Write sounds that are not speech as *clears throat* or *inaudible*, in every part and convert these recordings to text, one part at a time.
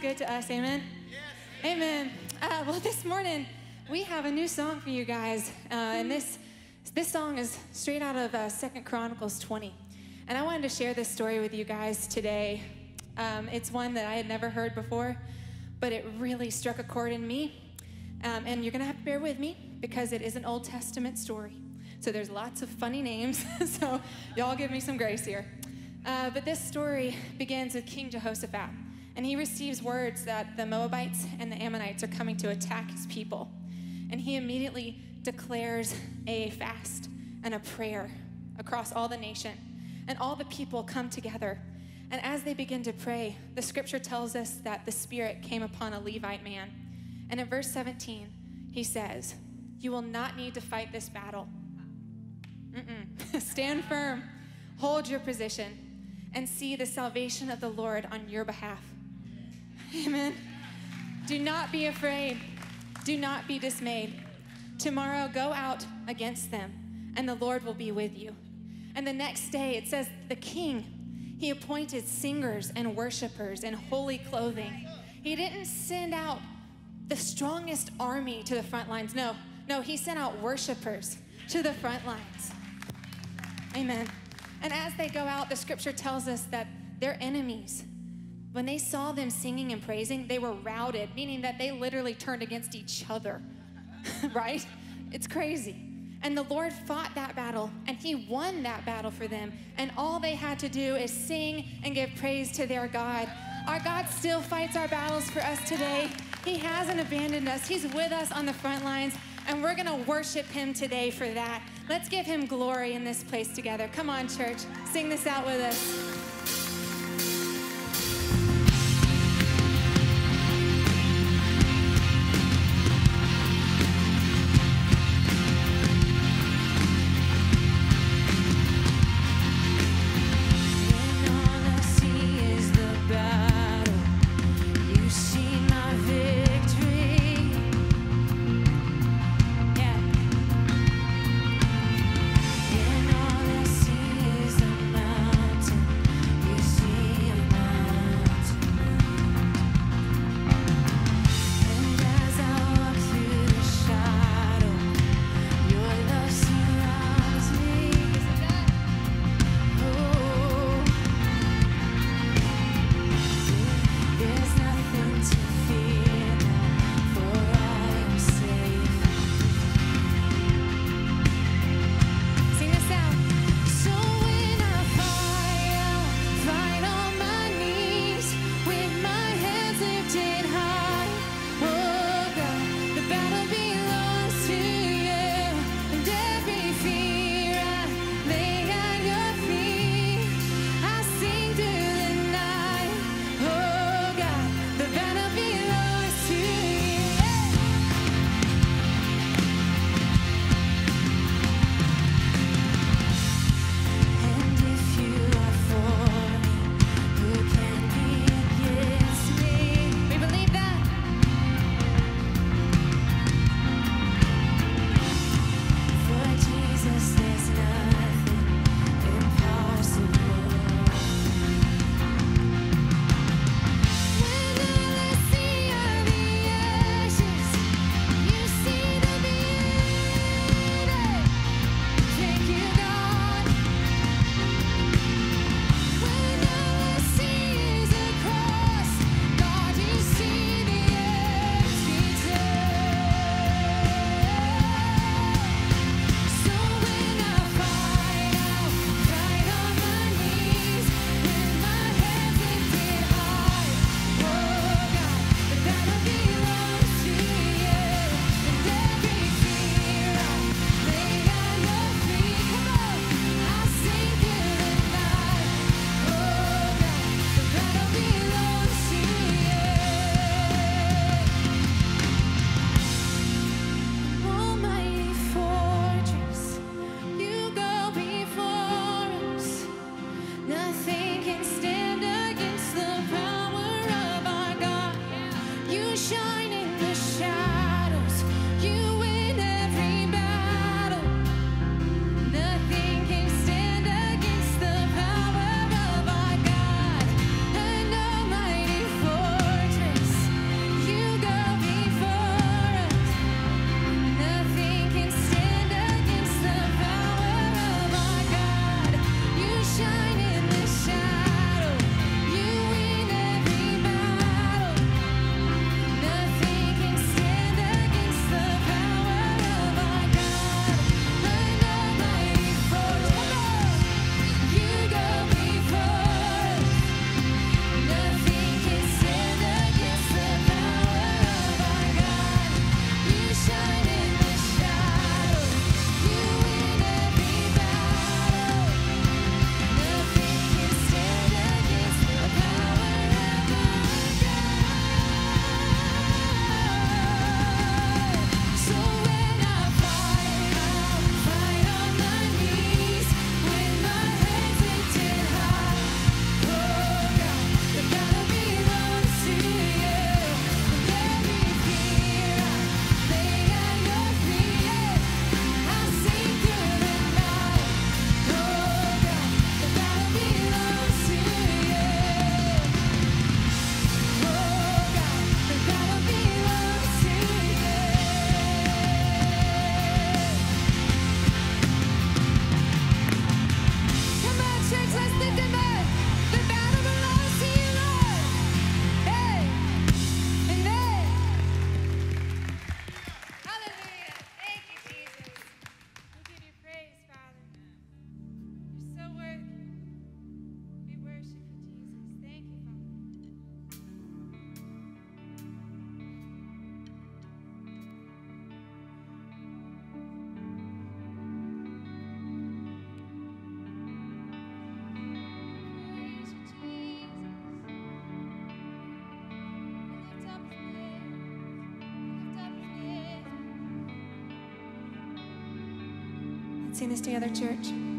good to us. Amen. Amen. Uh, well, this morning we have a new song for you guys, uh, and this this song is straight out of uh, Second Chronicles 20. And I wanted to share this story with you guys today. Um, it's one that I had never heard before, but it really struck a chord in me. Um, and you're to have to bear with me because it is an Old Testament story. So there's lots of funny names. *laughs* so y'all give me some grace here. Uh, but this story begins with King Jehoshaphat, and he receives words that the Moabites and the Ammonites are coming to attack his people. And he immediately declares a fast and a prayer across all the nation and all the people come together. And as they begin to pray, the scripture tells us that the Spirit came upon a Levite man. And in verse 17, he says, You will not need to fight this battle. Mm-mm. *laughs* Stand firm, hold your position, and see the salvation of the Lord on your behalf. Amen. Do not be afraid. Do not be dismayed. Tomorrow go out against them, and the Lord will be with you. And the next day, it says, the king, he appointed singers and worshipers in holy clothing. He didn't send out the strongest army to the front lines. No, no, he sent out worshipers to the front lines. Amen. And as they go out, the scripture tells us that their enemies, when they saw them singing and praising, they were routed, meaning that they literally turned against each other, *laughs* right? It's crazy. And the Lord fought that battle and He won that battle for them. And all they had to do is sing and give praise to their God. Our God still fights our battles for us today. He hasn't abandoned us, He's with us on the front lines. And we're going to worship Him today for that. Let's give Him glory in this place together. Come on, church. Sing this out with us. Sing this together, church.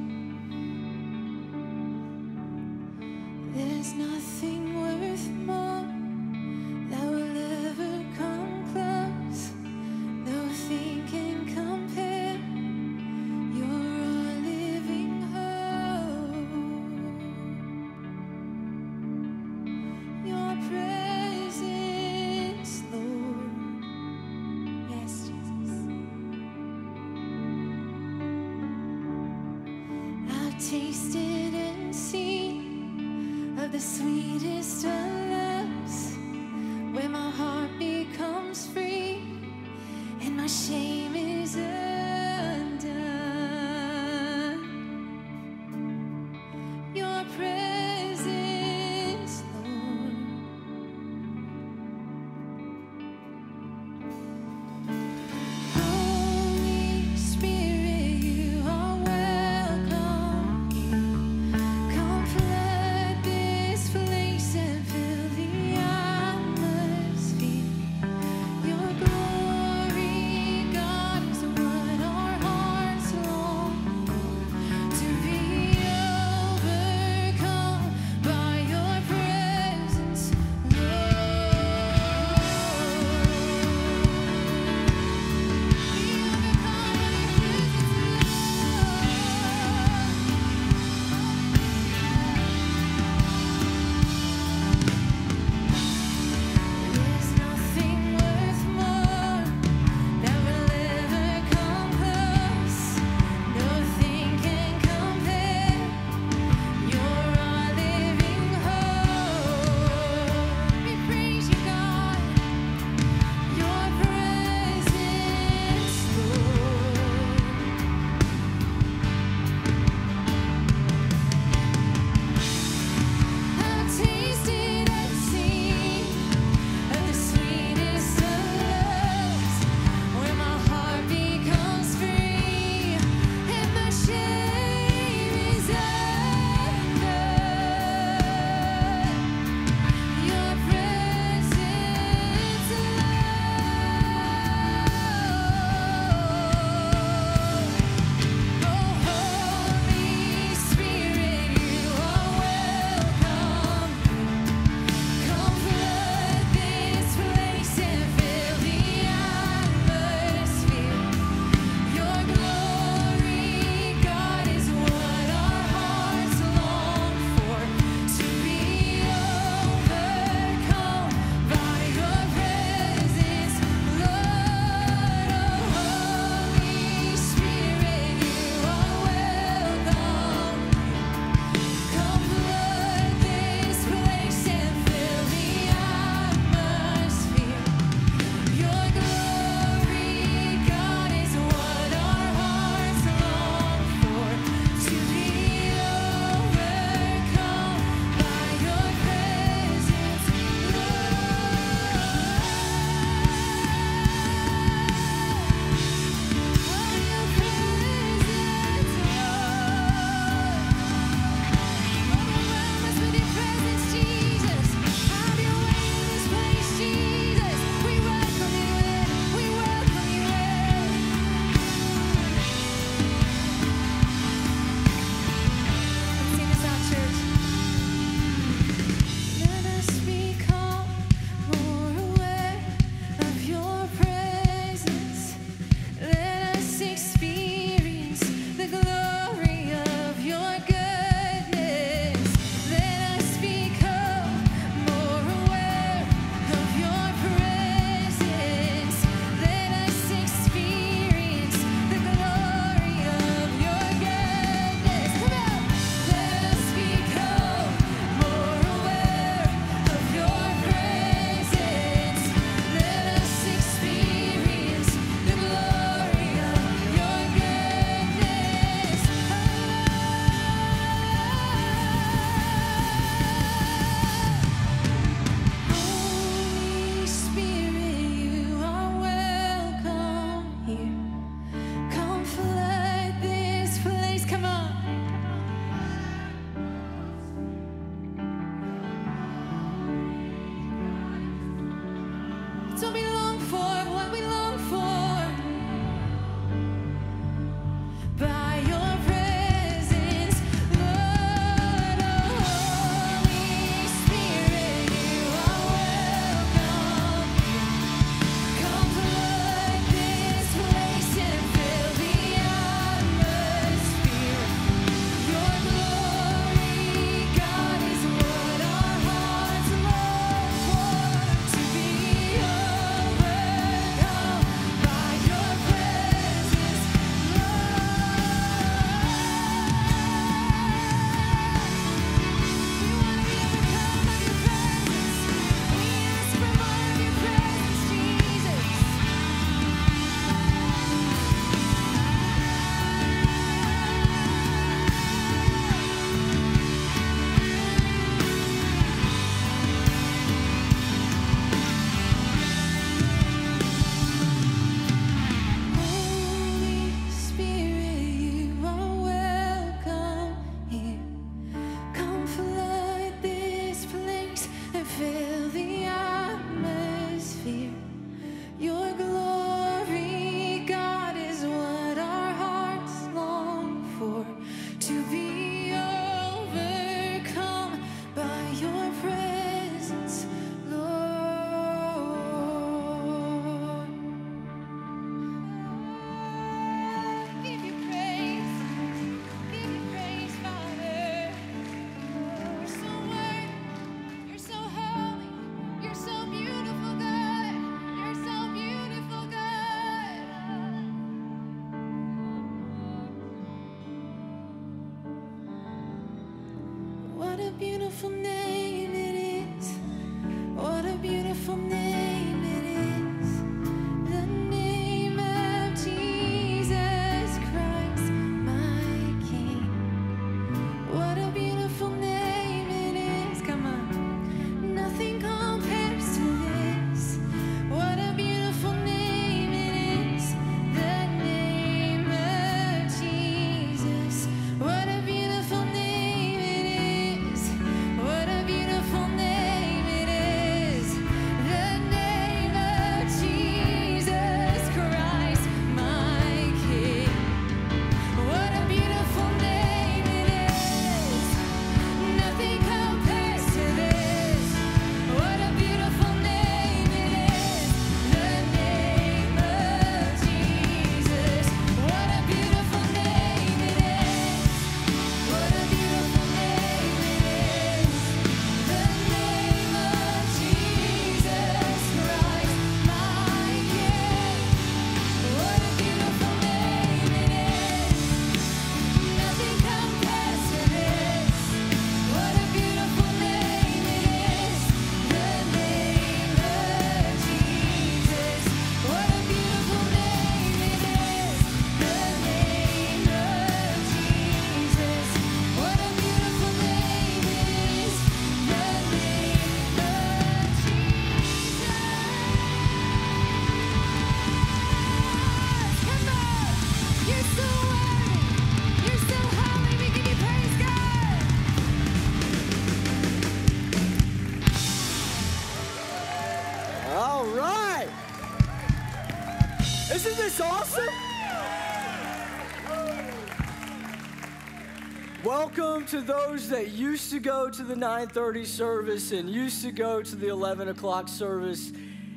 To those that used to go to the 9:30 service and used to go to the 11 o'clock service.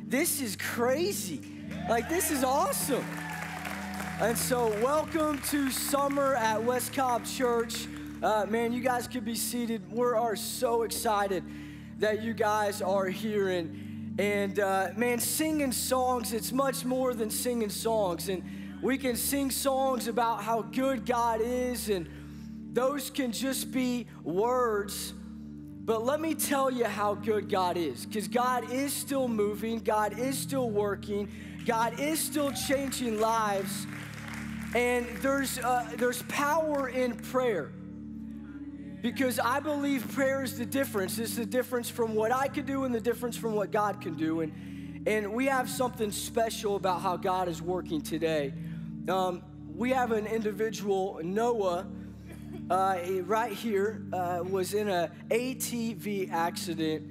This is crazy. Like this is awesome. And so, welcome to summer at West Cobb Church. Uh, man, you guys could be seated. We are so excited that you guys are here. And, and uh, man, singing songs, it's much more than singing songs. And we can sing songs about how good God is, and those can just be words. But let me tell you how good God is, because God is still moving, God is still working, God is still changing lives, and there's, uh, there's power in prayer. Because I believe prayer is the difference. It's the difference from what I can do and the difference from what God can do. And, and we have something special about how God is working today. Um, we have an individual, Noah, uh, right here, uh, was in a ATV accident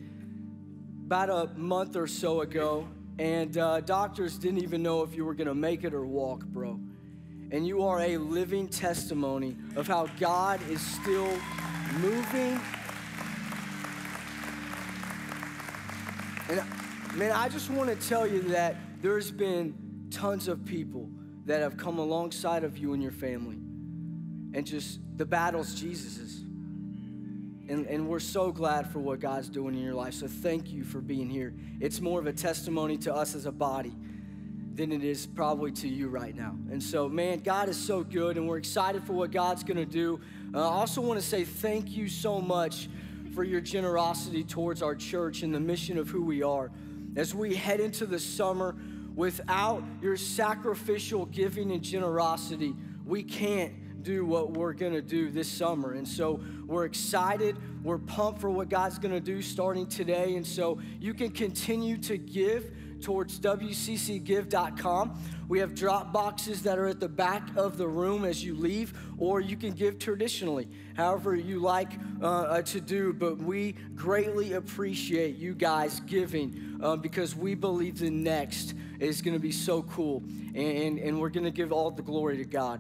about a month or so ago, and uh, doctors didn't even know if you were gonna make it or walk, bro. And you are a living testimony of how God is still moving. And man, I just want to tell you that there's been tons of people that have come alongside of you and your family. And just the battle's Jesus's. And, and we're so glad for what God's doing in your life. So thank you for being here. It's more of a testimony to us as a body than it is probably to you right now. And so, man, God is so good, and we're excited for what God's gonna do. Uh, I also wanna say thank you so much for your generosity towards our church and the mission of who we are. As we head into the summer, without your sacrificial giving and generosity, we can't do what we're gonna do this summer. And so we're excited, we're pumped for what God's gonna do starting today. And so you can continue to give towards WCCGive.com. We have drop boxes that are at the back of the room as you leave, or you can give traditionally, however you like uh, uh, to do. But we greatly appreciate you guys giving uh, because we believe the next is going to be so cool, and, and we're going to give all the glory to God.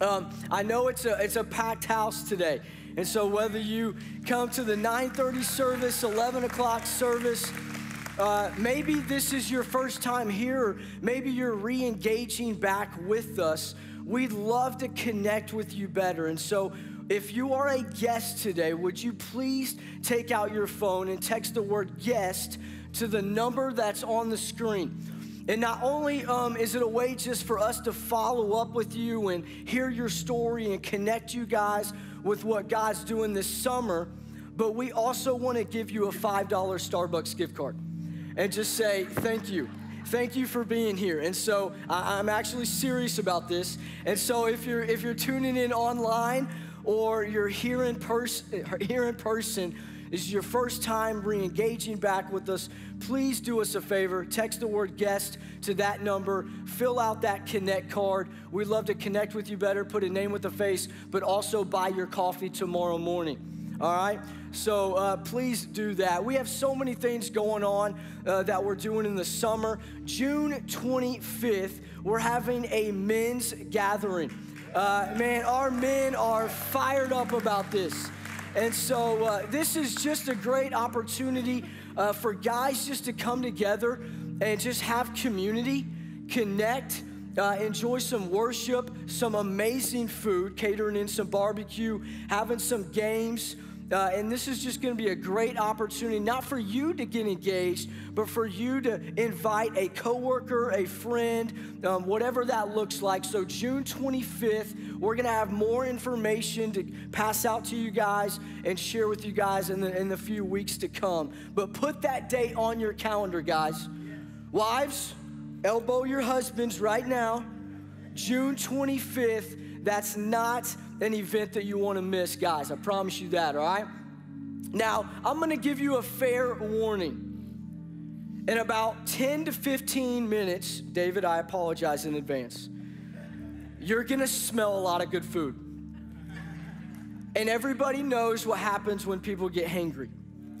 Um, I know it's a it's a packed house today, and so whether you come to the 9:30 service, 11 o'clock service, uh, maybe this is your first time here, maybe you're re-engaging back with us. We'd love to connect with you better, and so. If you are a guest today, would you please take out your phone and text the word guest to the number that's on the screen? And not only um, is it a way just for us to follow up with you and hear your story and connect you guys with what God's doing this summer, but we also want to give you a $5 Starbucks gift card and just say thank you. Thank you for being here. And so I, I'm actually serious about this. And so if you're if you're tuning in online or you're here in person here in person, this is your first time re-engaging back with us, please do us a favor. Text the word guest to that number. Fill out that connect card. We'd love to connect with you better, put a name with a face, but also buy your coffee tomorrow morning. All right? So uh, please do that. We have so many things going on uh, that we're doing in the summer. June 25th, we're having a men's gathering. Uh, man, our men are fired up about this. And so uh, this is just a great opportunity uh, for guys just to come together and just have community, connect, uh, enjoy some worship, some amazing food, catering in some barbecue, having some games. Uh, and this is just going to be a great opportunity, not for you to get engaged, but for you to invite a coworker, a friend, um, whatever that looks like. So June 25th, we're going to have more information to pass out to you guys and share with you guys in the, in the few weeks to come. But put that date on your calendar, guys. Wives, elbow your husbands right now. June 25th. That's not an event that you want to miss, guys. I promise you that, all right? Now, I'm going to give you a fair warning. In about 10 to 15 minutes, David, I apologize in advance. You're going to smell a lot of good food. And everybody knows what happens when people get hangry.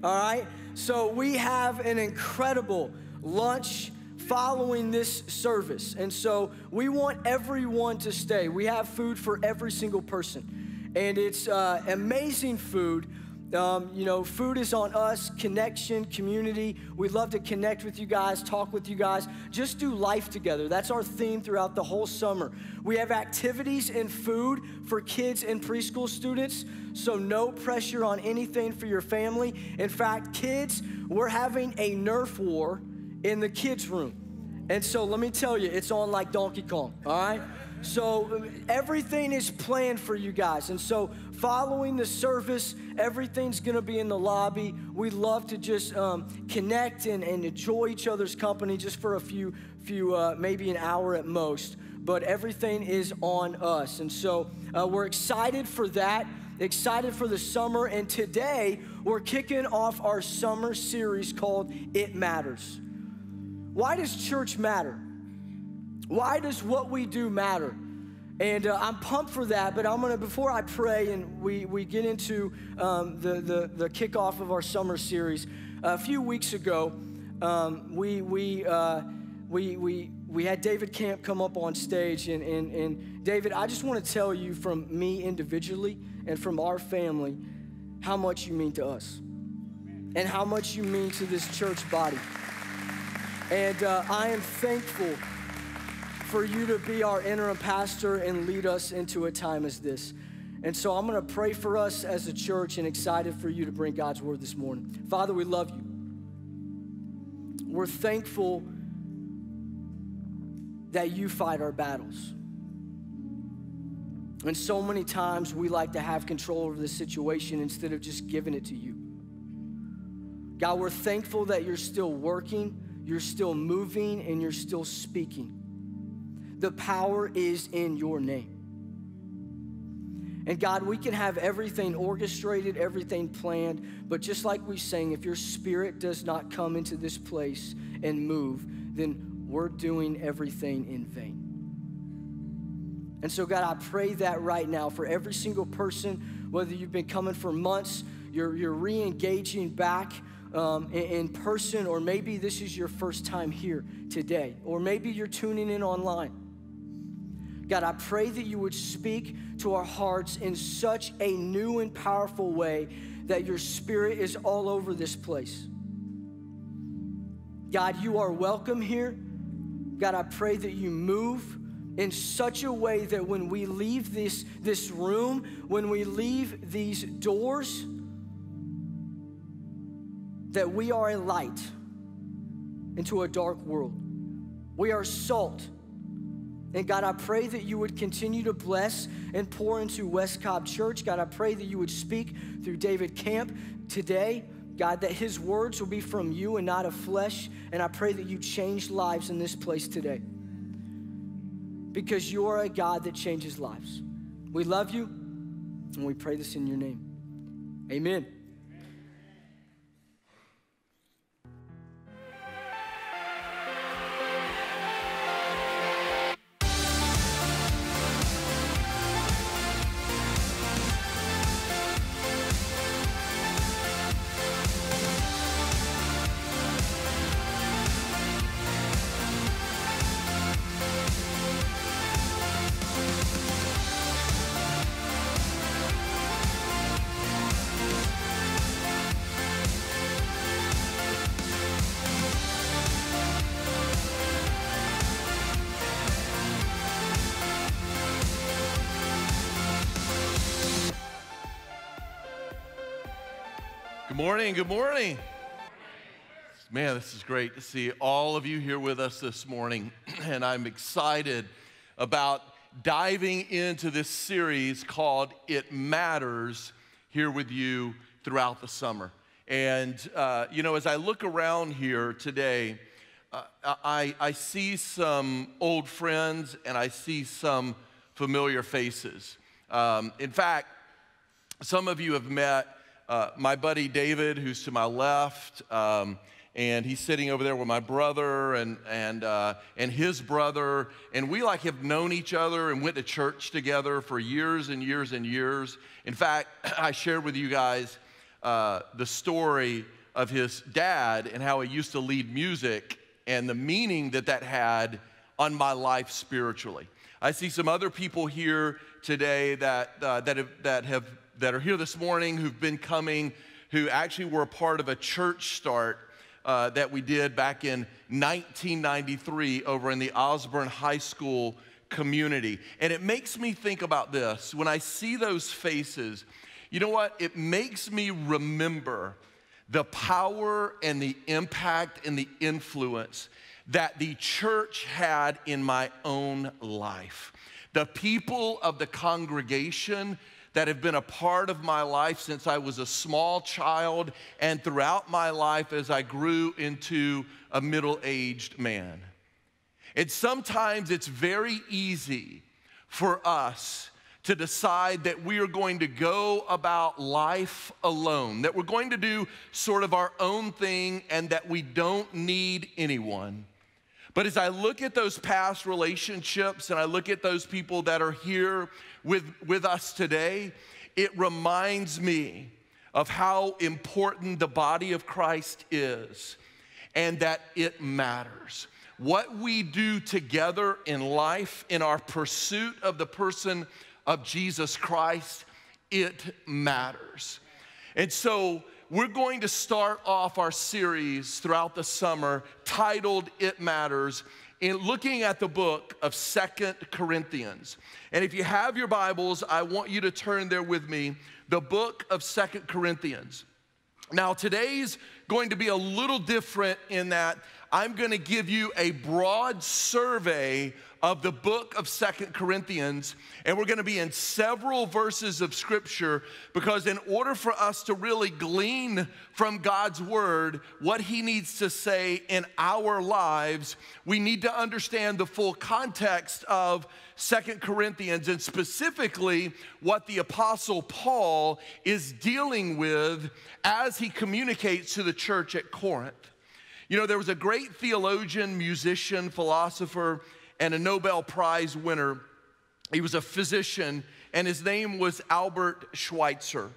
All right? So we have an incredible lunch following this service. And so we want everyone to stay. We have food for every single person. And it's uh, amazing food. Um, you know, food is on us, connection, community. We'd love to connect with you guys, talk with you guys, just do life together. That's our theme throughout the whole summer. We have activities and food for kids and preschool students, so no pressure on anything for your family. In fact, kids, we're having a Nerf war in the kids' room. And so let me tell you, it's on like Donkey Kong, all right? So everything is planned for you guys. And so following the service, everything's gonna be in the lobby. We love to just um, connect and, and enjoy each other's company just for a few, few uh, maybe an hour at most. But everything is on us. And so uh, we're excited for that excited for the summer, and today we're kicking off our summer series called It Matters. Why does church matter? Why does what we do matter? And uh, I'm pumped for that, but I'm gonna, before I pray and we, we get into um, the, the, the kickoff of our summer series, a few weeks ago, um, we, we, uh, we, we, we had David Camp come up on stage. And, and, and David, I just wanna tell you from me individually and from our family how much you mean to us and how much you mean to this church body. And uh, I am thankful for you to be our interim pastor and lead us into a time as this. And so I'm going to pray for us as a church and excited for you to bring God's word this morning. Father, we love you. We're thankful that you fight our battles. And so many times we like to have control over the situation instead of just giving it to you. God, we're thankful that you're still working you're still moving and you're still speaking. The power is in your name. And God, we can have everything orchestrated, everything planned, but just like we sang, if your spirit does not come into this place and move, then we're doing everything in vain. And so, God, I pray that right now for every single person, whether you've been coming for months, you're, you're re engaging back um, in, in person, or maybe this is your first time here today, or maybe you're tuning in online. God, I pray that you would speak to our hearts in such a new and powerful way that your spirit is all over this place. God, you are welcome here. God, I pray that you move in such a way that when we leave this, this room, when we leave these doors, that we are a light into a dark world. We are salt And God, I pray that you would continue to bless and pour into West Cobb Church. God, I pray that you would speak through David Camp today. God, that his words will be from you and not of flesh. And I pray that you change lives in this place today. Because you are a God that changes lives. We love you and we pray this in your name. Amen. Morning. Good morning. Man, this is great to see all of you here with us this morning. *clears throat* And I'm excited about diving into this series called It Matters here with you throughout the summer. And, uh, you know, as I look around here today, uh, I, I see some old friends and I see some familiar faces. Um, in fact, some of you have met uh, my buddy David, who's to my left, um, and he's sitting over there with my brother and, and, uh, and his brother. And we like have known each other and went to church together for years and years and years. In fact, *clears throat* I shared with you guys uh, the story of his dad and how he used to lead music and the meaning that that had on my life spiritually. I see some other people here today that, uh, that, have, that have that are here this morning who've been coming, who actually were a part of a church start uh, that we did back in 1993 over in the Osborne High School community. And it makes me think about this. When I see those faces, you know what? It makes me remember the power and the impact and the influence that the church had in my own life. The people of the congregation that have been a part of my life since I was a small child and throughout my life as I grew into a middle aged man. And sometimes it's very easy for us to decide that we are going to go about life alone, that we're going to do sort of our own thing, and that we don't need anyone. But as I look at those past relationships and I look at those people that are here with, with us today, it reminds me of how important the body of Christ is and that it matters. What we do together in life, in our pursuit of the person of Jesus Christ, it matters. And so, we're going to start off our series throughout the summer titled It Matters in looking at the book of Second Corinthians. And if you have your Bibles, I want you to turn there with me, the book of Second Corinthians. Now, today's going to be a little different in that I'm going to give you a broad survey of the book of Second Corinthians, and we're going to be in several verses of scripture because, in order for us to really glean from God's word what He needs to say in our lives, we need to understand the full context of Second Corinthians and specifically what the Apostle Paul is dealing with as he communicates to the church at Corinth. You know, there was a great theologian, musician, philosopher and a Nobel Prize winner. He was a physician, and his name was Albert Schweitzer.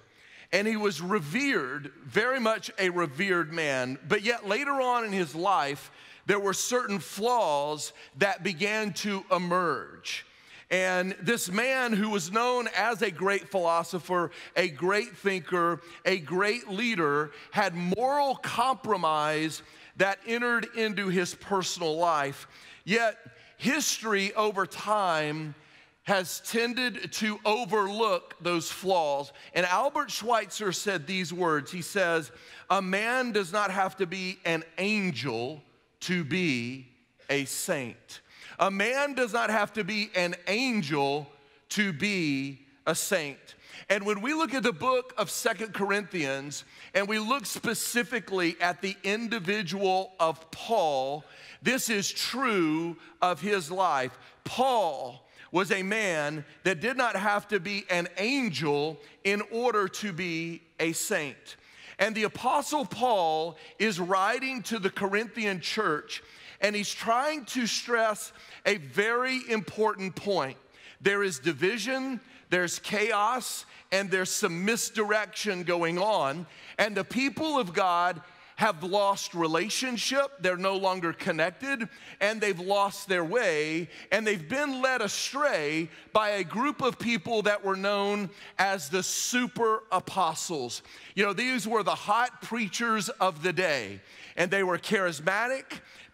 And he was revered, very much a revered man, but yet later on in his life, there were certain flaws that began to emerge. And this man, who was known as a great philosopher, a great thinker, a great leader, had moral compromise that entered into his personal life. Yet, history over time has tended to overlook those flaws. And Albert Schweitzer said these words He says, A man does not have to be an angel to be a saint. A man does not have to be an angel to be a saint. And when we look at the book of Second Corinthians and we look specifically at the individual of Paul, this is true of his life. Paul was a man that did not have to be an angel in order to be a saint. And the Apostle Paul is writing to the Corinthian church, and he's trying to stress a very important point. There is division, there's chaos, and there's some misdirection going on. And the people of God have lost relationship, they're no longer connected, and they've lost their way, and they've been led astray by a group of people that were known as the super apostles. You know, these were the hot preachers of the day, and they were charismatic.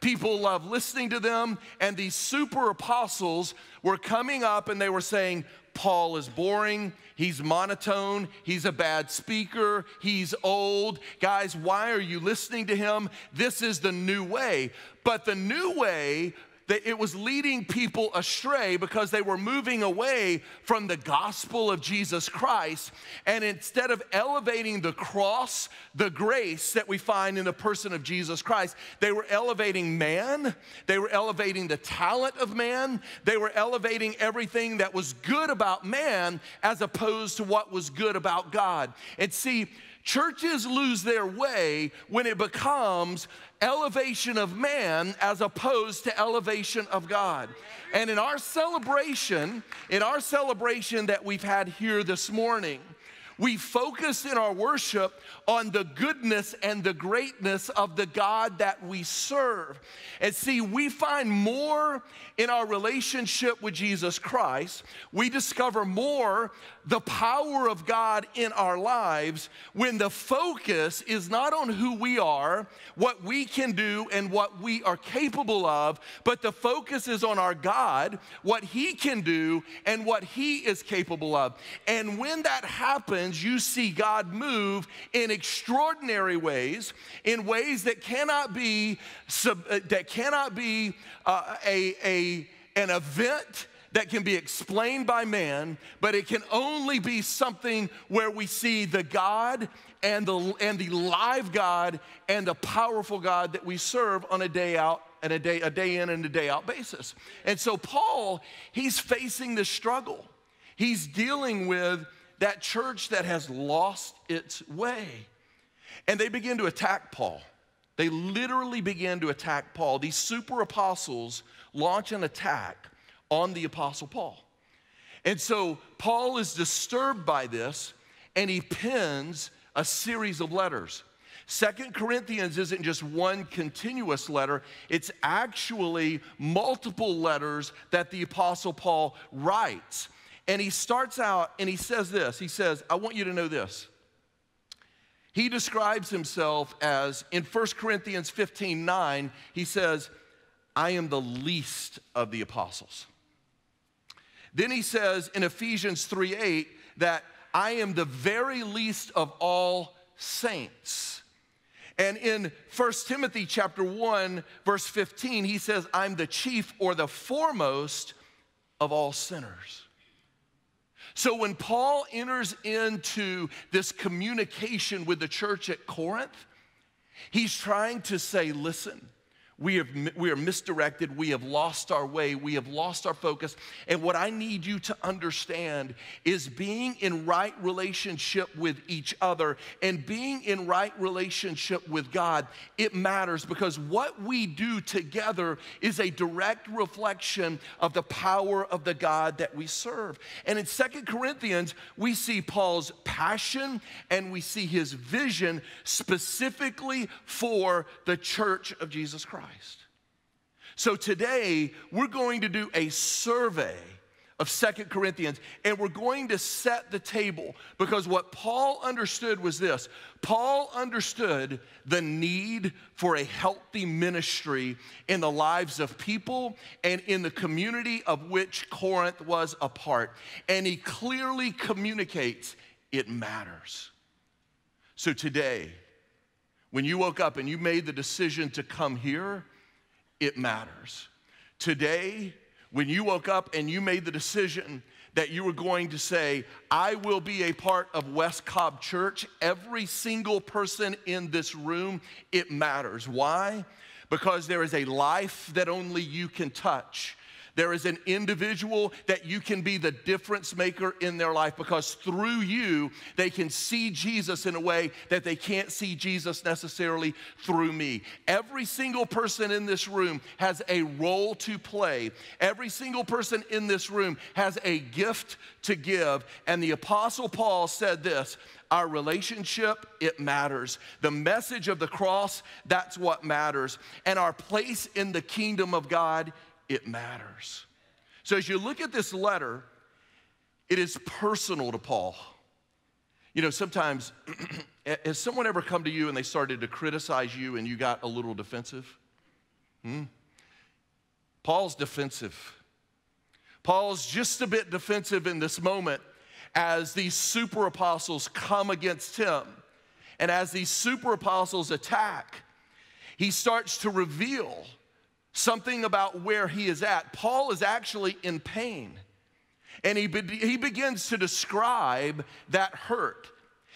People loved listening to them, and these super apostles were coming up and they were saying, Paul is boring, he's monotone, he's a bad speaker, he's old. Guys, why are you listening to him? This is the new way. But the new way that it was leading people astray because they were moving away from the gospel of Jesus Christ. And instead of elevating the cross, the grace that we find in the person of Jesus Christ, they were elevating man, they were elevating the talent of man, they were elevating everything that was good about man as opposed to what was good about God. And see, churches lose their way when it becomes elevation of man as opposed to elevation of God. And in our celebration, in our celebration that we've had here this morning, we focus in our worship on the goodness and the greatness of the God that we serve. And see, we find more in our relationship with Jesus Christ. We discover more the power of God in our lives when the focus is not on who we are, what we can do, and what we are capable of, but the focus is on our God, what He can do, and what He is capable of. And when that happens, you see God move in extraordinary ways, in ways that cannot be, uh, that cannot be uh, a, a, an event that can be explained by man, but it can only be something where we see the God and the, and the live God and the powerful God that we serve on a day out and a day, a day in and a day out basis. And so Paul, he's facing this struggle. He's dealing with that church that has lost its way. And they begin to attack Paul. They literally begin to attack Paul. These super apostles launch an attack on the Apostle Paul. And so Paul is disturbed by this and he pens a series of letters. Second Corinthians isn't just one continuous letter, it's actually multiple letters that the Apostle Paul writes. And he starts out and he says this He says, I want you to know this. He describes himself as, in 1 Corinthians 15 9, he says, I am the least of the apostles. Then he says in Ephesians 3 8 that I am the very least of all saints. And in 1 Timothy chapter 1 verse 15 he says I'm the chief or the foremost of all sinners. So when Paul enters into this communication with the church at Corinth, he's trying to say, listen, we, have, we are misdirected. We have lost our way. We have lost our focus. And what I need you to understand is being in right relationship with each other and being in right relationship with God. It matters because what we do together is a direct reflection of the power of the God that we serve. And in Second Corinthians, we see Paul's passion and we see his vision specifically for the church of Jesus Christ. Christ. So today, we're going to do a survey of Second Corinthians, and we're going to set the table because what Paul understood was this Paul understood the need for a healthy ministry in the lives of people and in the community of which Corinth was a part. And he clearly communicates it matters. So today, when you woke up and you made the decision to come here, it matters. Today, when you woke up and you made the decision that you were going to say, I will be a part of West Cobb Church, every single person in this room, it matters. Why? Because there is a life that only you can touch. There is an individual that you can be the difference maker in their life because through you, they can see Jesus in a way that they can't see Jesus necessarily through me. Every single person in this room has a role to play. Every single person in this room has a gift to give. And the Apostle Paul said this our relationship, it matters. The message of the cross, that's what matters. And our place in the kingdom of God, it matters. So as you look at this letter, it is personal to Paul. You know, sometimes, *clears throat* has someone ever come to you and they started to criticize you and you got a little defensive? Hmm? Paul's defensive. Paul's just a bit defensive in this moment as these super apostles come against him. And as these super apostles attack, he starts to reveal something about where he is at. Paul is actually in pain. And he, be- he begins to describe that hurt.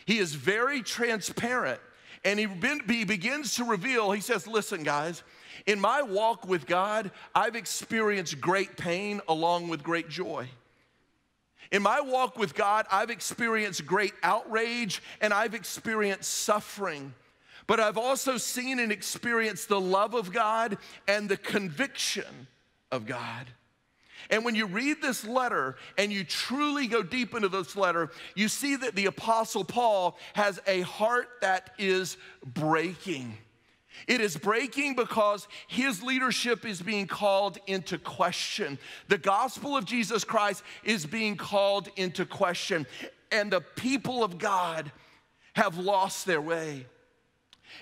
He is very transparent and he, he begins to reveal, he says, Listen, guys, in my walk with God, I've experienced great pain along with great joy. In my walk with God, I've experienced great outrage and I've experienced suffering. But I've also seen and experienced the love of God and the conviction of God. And when you read this letter and you truly go deep into this letter, you see that the Apostle Paul has a heart that is breaking. It is breaking because his leadership is being called into question. The gospel of Jesus Christ is being called into question, and the people of God have lost their way.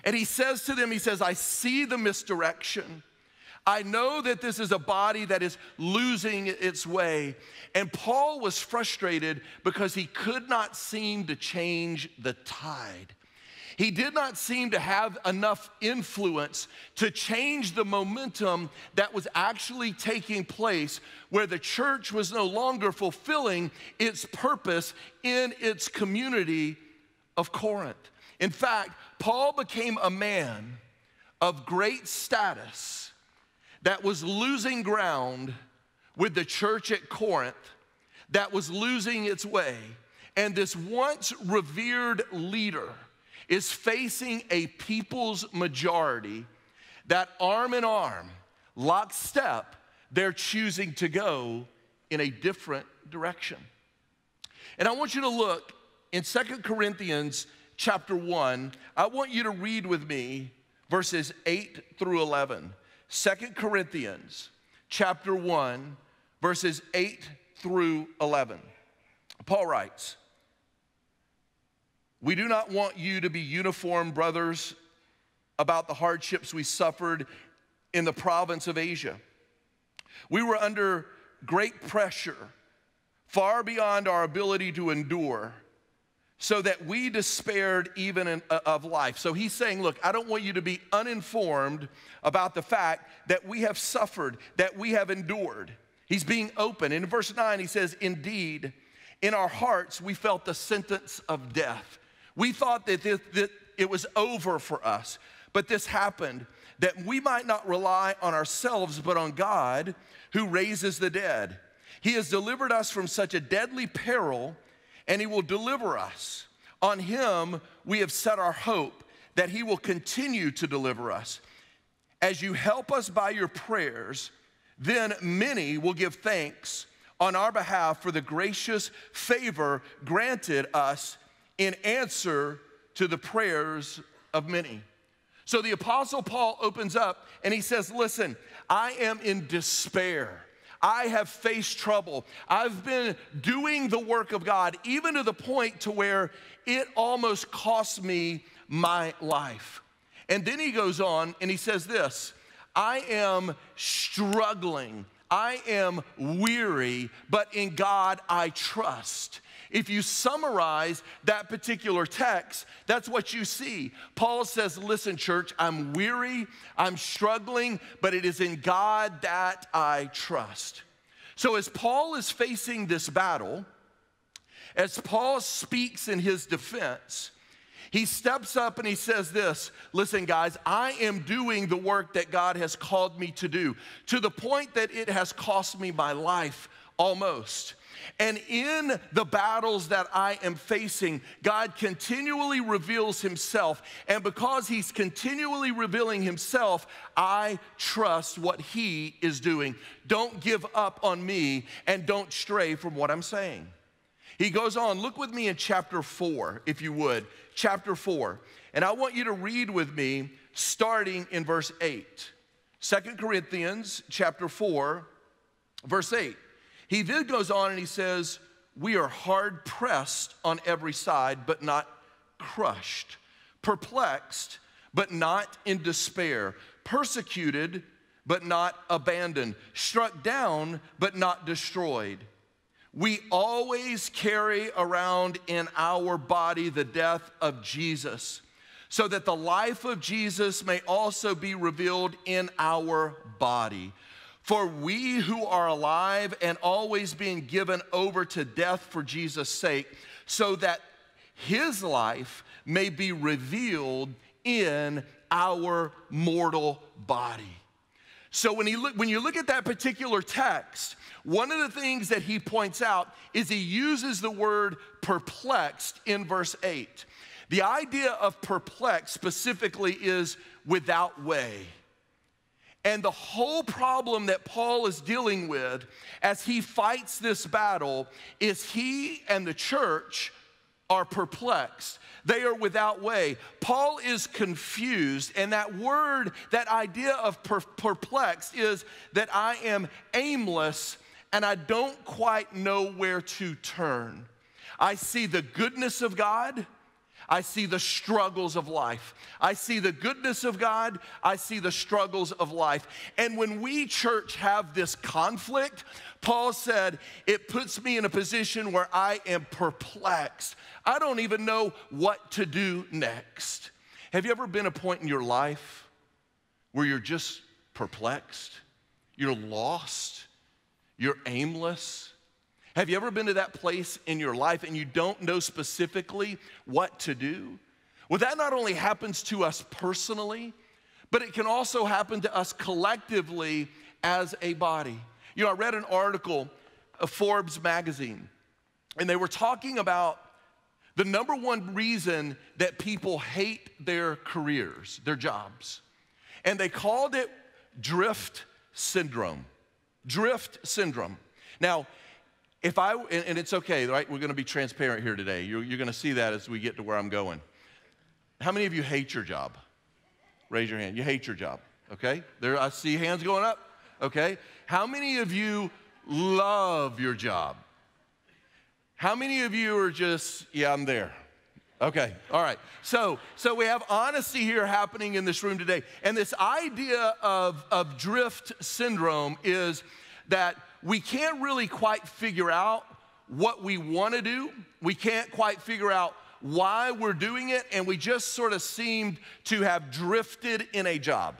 And he says to them, He says, I see the misdirection. I know that this is a body that is losing its way. And Paul was frustrated because he could not seem to change the tide. He did not seem to have enough influence to change the momentum that was actually taking place where the church was no longer fulfilling its purpose in its community of Corinth. In fact, Paul became a man of great status that was losing ground with the church at Corinth that was losing its way. And this once revered leader is facing a people's majority that arm in arm, lockstep, they're choosing to go in a different direction. And I want you to look in Second Corinthians chapter 1, I want you to read with me verses 8 through 11. 2 Corinthians chapter 1, verses 8 through 11. Paul writes, We do not want you to be uniform, brothers, about the hardships we suffered in the province of Asia. We were under great pressure, far beyond our ability to endure so that we despaired even in, uh, of life. So he's saying, Look, I don't want you to be uninformed about the fact that we have suffered, that we have endured. He's being open. In verse 9, he says, Indeed, in our hearts we felt the sentence of death. We thought that, this, that it was over for us, but this happened that we might not rely on ourselves, but on God who raises the dead. He has delivered us from such a deadly peril and he will deliver us. On him we have set our hope that he will continue to deliver us. As you help us by your prayers, then many will give thanks on our behalf for the gracious favor granted us in answer to the prayers of many. So the Apostle Paul opens up and he says, Listen, I am in despair. I have faced trouble. I've been doing the work of God, even to the point to where it almost cost me my life. And then he goes on and he says this I am struggling. I am weary, but in God I trust. If you summarize that particular text, that's what you see. Paul says, Listen, church, I'm weary, I'm struggling, but it is in God that I trust. So, as Paul is facing this battle, as Paul speaks in his defense, he steps up and he says this Listen, guys, I am doing the work that God has called me to do to the point that it has cost me my life almost. And in the battles that I am facing, God continually reveals Himself. And because He's continually revealing Himself, I trust what He is doing. Don't give up on me and don't stray from what I'm saying. He goes on, look with me in chapter 4, if you would. Chapter 4. And I want you to read with me starting in verse 8. 2 Corinthians chapter 4, verse 8. He then goes on and he says, We are hard pressed on every side, but not crushed, perplexed, but not in despair, persecuted, but not abandoned, struck down, but not destroyed we always carry around in our body the death of Jesus, so that the life of Jesus may also be revealed in our body. For we who are alive and always being given over to death for Jesus' sake, so that his life may be revealed in our mortal body. So when, he look, when you look at that particular text, one of the things that he points out is he uses the word perplexed in verse 8. The idea of perplexed specifically is without way. And the whole problem that Paul is dealing with as he fights this battle is he and the church are perplexed. They are without way. Paul is confused, and that word, that idea of per- perplexed, is that I am aimless and I don't quite know where to turn. I see the goodness of God. I see the struggles of life. I see the goodness of God. I see the struggles of life. And when we, church, have this conflict, Paul said, it puts me in a position where I am perplexed. I don't even know what to do next. Have you ever been a point in your life where you're just perplexed? You're lost? You're aimless? Have you ever been to that place in your life and you don't know specifically what to do? Well, that not only happens to us personally, but it can also happen to us collectively as a body. You know, I read an article of Forbes magazine, and they were talking about the number one reason that people hate their careers, their jobs. And they called it drift syndrome. Drift syndrome. Now, if I, and it's okay, right? We're gonna be transparent here today. You're, you're gonna see that as we get to where I'm going. How many of you hate your job? Raise your hand. You hate your job, okay? There, I see hands going up, okay? How many of you love your job? How many of you are just, yeah, I'm there? Okay, all right. So, so we have honesty here happening in this room today. And this idea of, of drift syndrome is that we can't really quite figure out what we want to do. We can't quite figure out why we're doing it, and we just sort of seemed to have drifted in a job.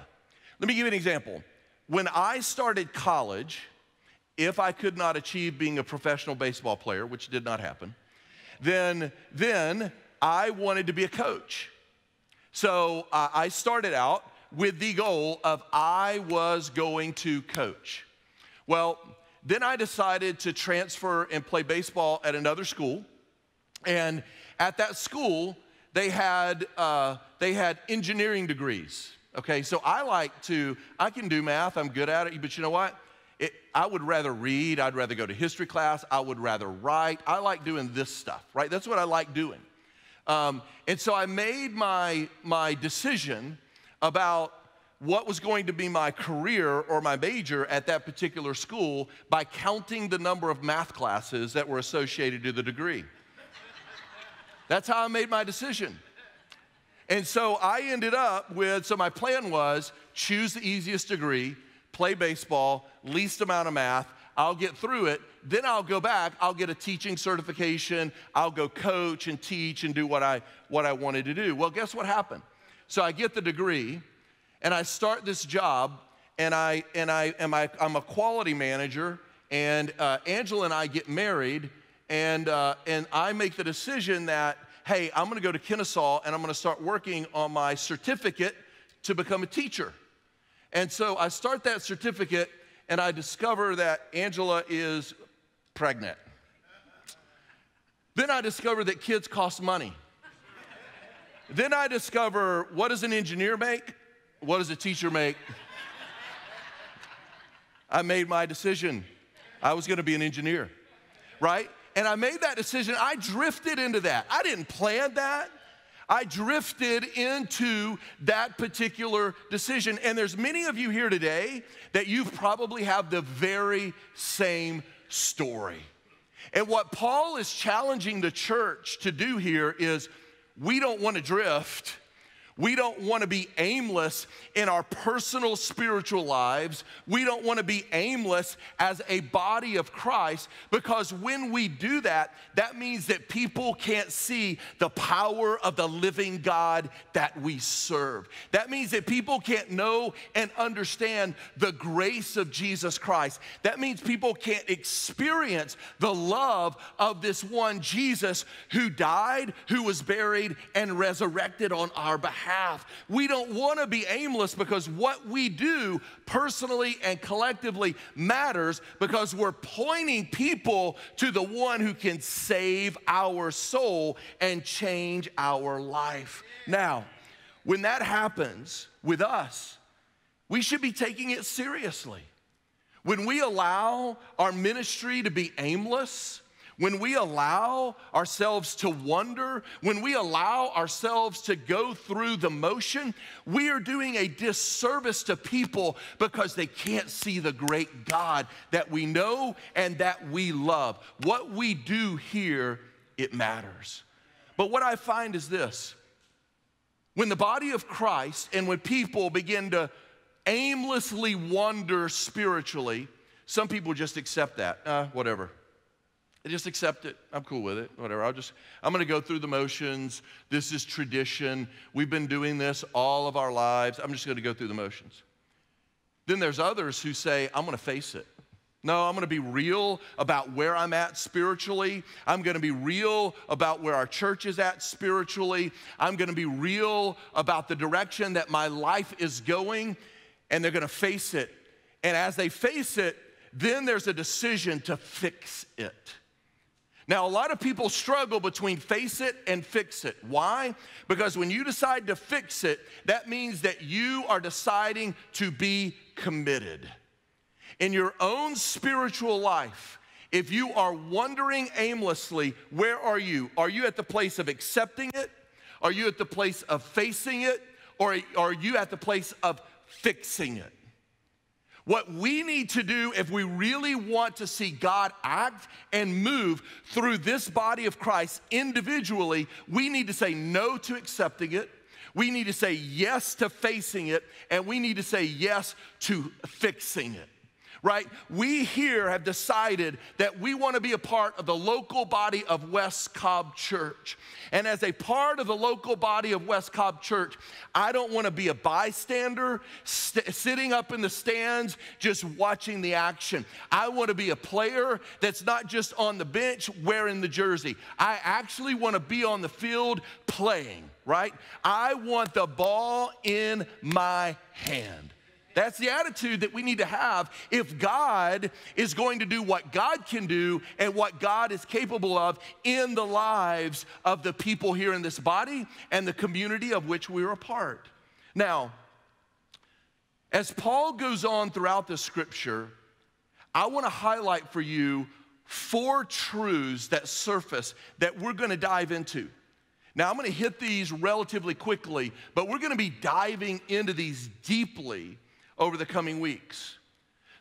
Let me give you an example. When I started college, if I could not achieve being a professional baseball player, which did not happen, then, then I wanted to be a coach. So uh, I started out with the goal of I was going to coach. Well, then I decided to transfer and play baseball at another school. And at that school, they had, uh, they had engineering degrees. Okay, so I like to, I can do math, I'm good at it, but you know what? It, I would rather read, I'd rather go to history class, I would rather write. I like doing this stuff, right? That's what I like doing. Um, and so I made my, my decision about what was going to be my career or my major at that particular school by counting the number of math classes that were associated to the degree. That's how I made my decision. And so I ended up with so my plan was choose the easiest degree, play baseball, least amount of math. I'll get through it, then I'll go back, I'll get a teaching certification, I'll go coach and teach and do what I, what I wanted to do. Well, guess what happened? So I get the degree and I start this job and, I, and I, am I, I'm a quality manager and uh, Angela and I get married and, uh, and I make the decision that, hey, I'm gonna go to Kennesaw and I'm gonna start working on my certificate to become a teacher. And so I start that certificate and I discover that Angela is pregnant. Then I discover that kids cost money. then I discover what does an engineer make? What does a teacher make? I made my decision. I was gonna be an engineer, right? And I made that decision. I drifted into that. I didn't plan that. I drifted into that particular decision. And there's many of you here today that you probably have the very same story. And what Paul is challenging the church to do here is we don't want to drift. We don't want to be aimless in our personal spiritual lives. We don't want to be aimless as a body of Christ because when we do that, that means that people can't see the power of the living God that we serve. That means that people can't know and understand the grace of Jesus Christ. That means people can't experience the love of this one Jesus who died, who was buried, and resurrected on our behalf We don't want to be aimless because what we do personally and collectively matters because we're pointing people to the one who can save our soul and change our life. Now, when that happens with us, we should be taking it seriously. When we allow our ministry to be aimless, when we allow ourselves to wonder, when we allow ourselves to go through the motion, we are doing a disservice to people because they can't see the great God that we know and that we love. What we do here, it matters. But what I find is this when the body of Christ and when people begin to aimlessly wander spiritually, some people just accept that. Uh, whatever. Just accept it. I'm cool with it. Whatever. I'll just, I'm going to go through the motions. This is tradition. We've been doing this all of our lives. I'm just going to go through the motions. Then there's others who say, I'm going to face it. No, I'm going to be real about where I'm at spiritually. I'm going to be real about where our church is at spiritually. I'm going to be real about the direction that my life is going. And they're going to face it. And as they face it, then there's a decision to fix it. Now, a lot of people struggle between face it and fix it. Why? Because when you decide to fix it, that means that you are deciding to be committed. In your own spiritual life, if you are wandering aimlessly, where are you? Are you at the place of accepting it? Are you at the place of facing it? Or are you at the place of fixing it? What we need to do if we really want to see God act and move through this body of Christ individually, we need to say no to accepting it. We need to say yes to facing it, and we need to say yes to fixing it right? We here have decided that we want to be a part of the local body of West Cobb Church. And as a part of the local body of West Cobb Church, I don't want to be a bystander st- sitting up in the stands just watching the action. I want to be a player that's not just on the bench wearing the jersey. I actually want to be on the field playing, right? I want the ball in my hand. That's the attitude that we need to have if God is going to do what God can do and what God is capable of in the lives of the people here in this body and the community of which we're a part. Now, as Paul goes on throughout the scripture, I want to highlight for you four truths that surface that we're going to dive into. Now, I'm going to hit these relatively quickly, but we're going to be diving into these deeply over the coming weeks.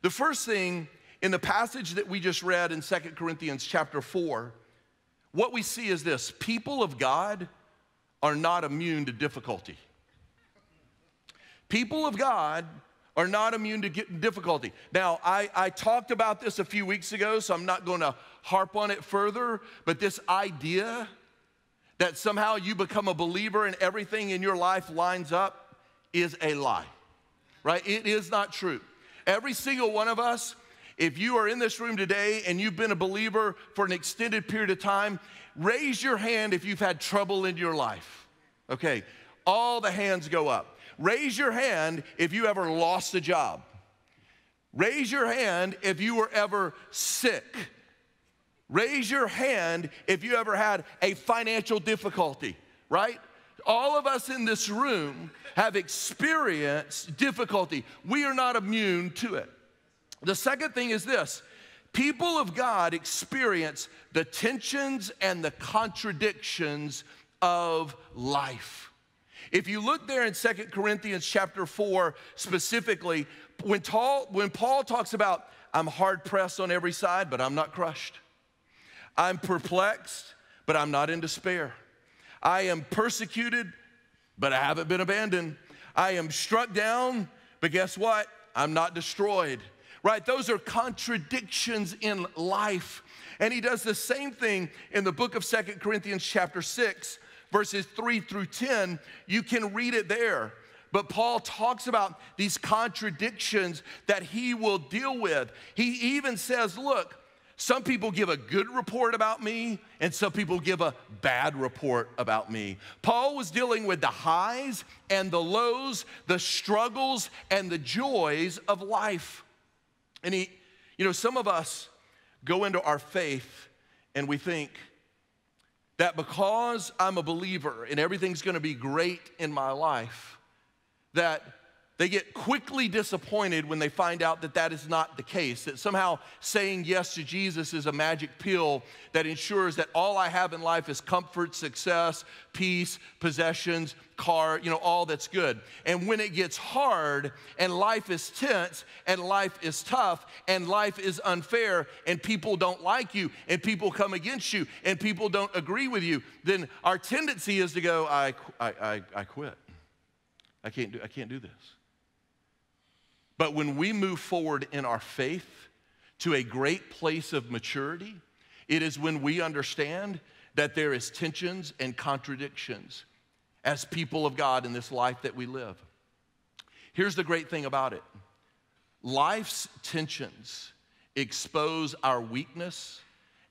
The first thing in the passage that we just read in Second Corinthians chapter 4, what we see is this people of God are not immune to difficulty. People of God are not immune to difficulty. Now, I, I talked about this a few weeks ago, so I'm not going to harp on it further, but this idea that somehow you become a believer and everything in your life lines up is a lie, right? It is not true. Every single one of us, if you are in this room today and you've been a believer for an extended period of time, raise your hand if you've had trouble in your life. Okay, all the hands go up. Raise your hand if you ever lost a job. Raise your hand if you were ever sick. Raise your hand if you ever had a financial difficulty, right? All of us in this room have experienced difficulty. We are not immune to it. The second thing is this people of God experience the tensions and the contradictions of life. If you look there in Second Corinthians chapter 4 specifically, when, Paul, when Paul talks about, I'm hard pressed on every side, but I'm not crushed. I'm perplexed, but I'm not in despair. I am persecuted, but I haven't been abandoned. I am struck down, but guess what? I'm not destroyed. Right? Those are contradictions in life. And he does the same thing in the book of Second Corinthians, chapter 6, verses 3 through 10. You can read it there. But Paul talks about these contradictions that he will deal with. He even says, Look, some people give a good report about me, and some people give a bad report about me. Paul was dealing with the highs and the lows, the struggles and the joys of life. And he, you know, some of us go into our faith and we think that because I'm a believer and everything's gonna be great in my life, that they get quickly disappointed when they find out that that is not the case, that somehow saying yes to Jesus is a magic pill that ensures that all I have in life is comfort, success, peace, possessions, car, you know, all that's good. And when it gets hard and life is tense and life is tough and life is unfair and people don't like you and people come against you and people don't agree with you, then our tendency is to go, I, I, I, I quit. I can't do, I can't do this. But when we move forward in our faith to a great place of maturity, it is when we understand that there is tensions and contradictions as people of God in this life that we live. Here's the great thing about it life's tensions expose our weakness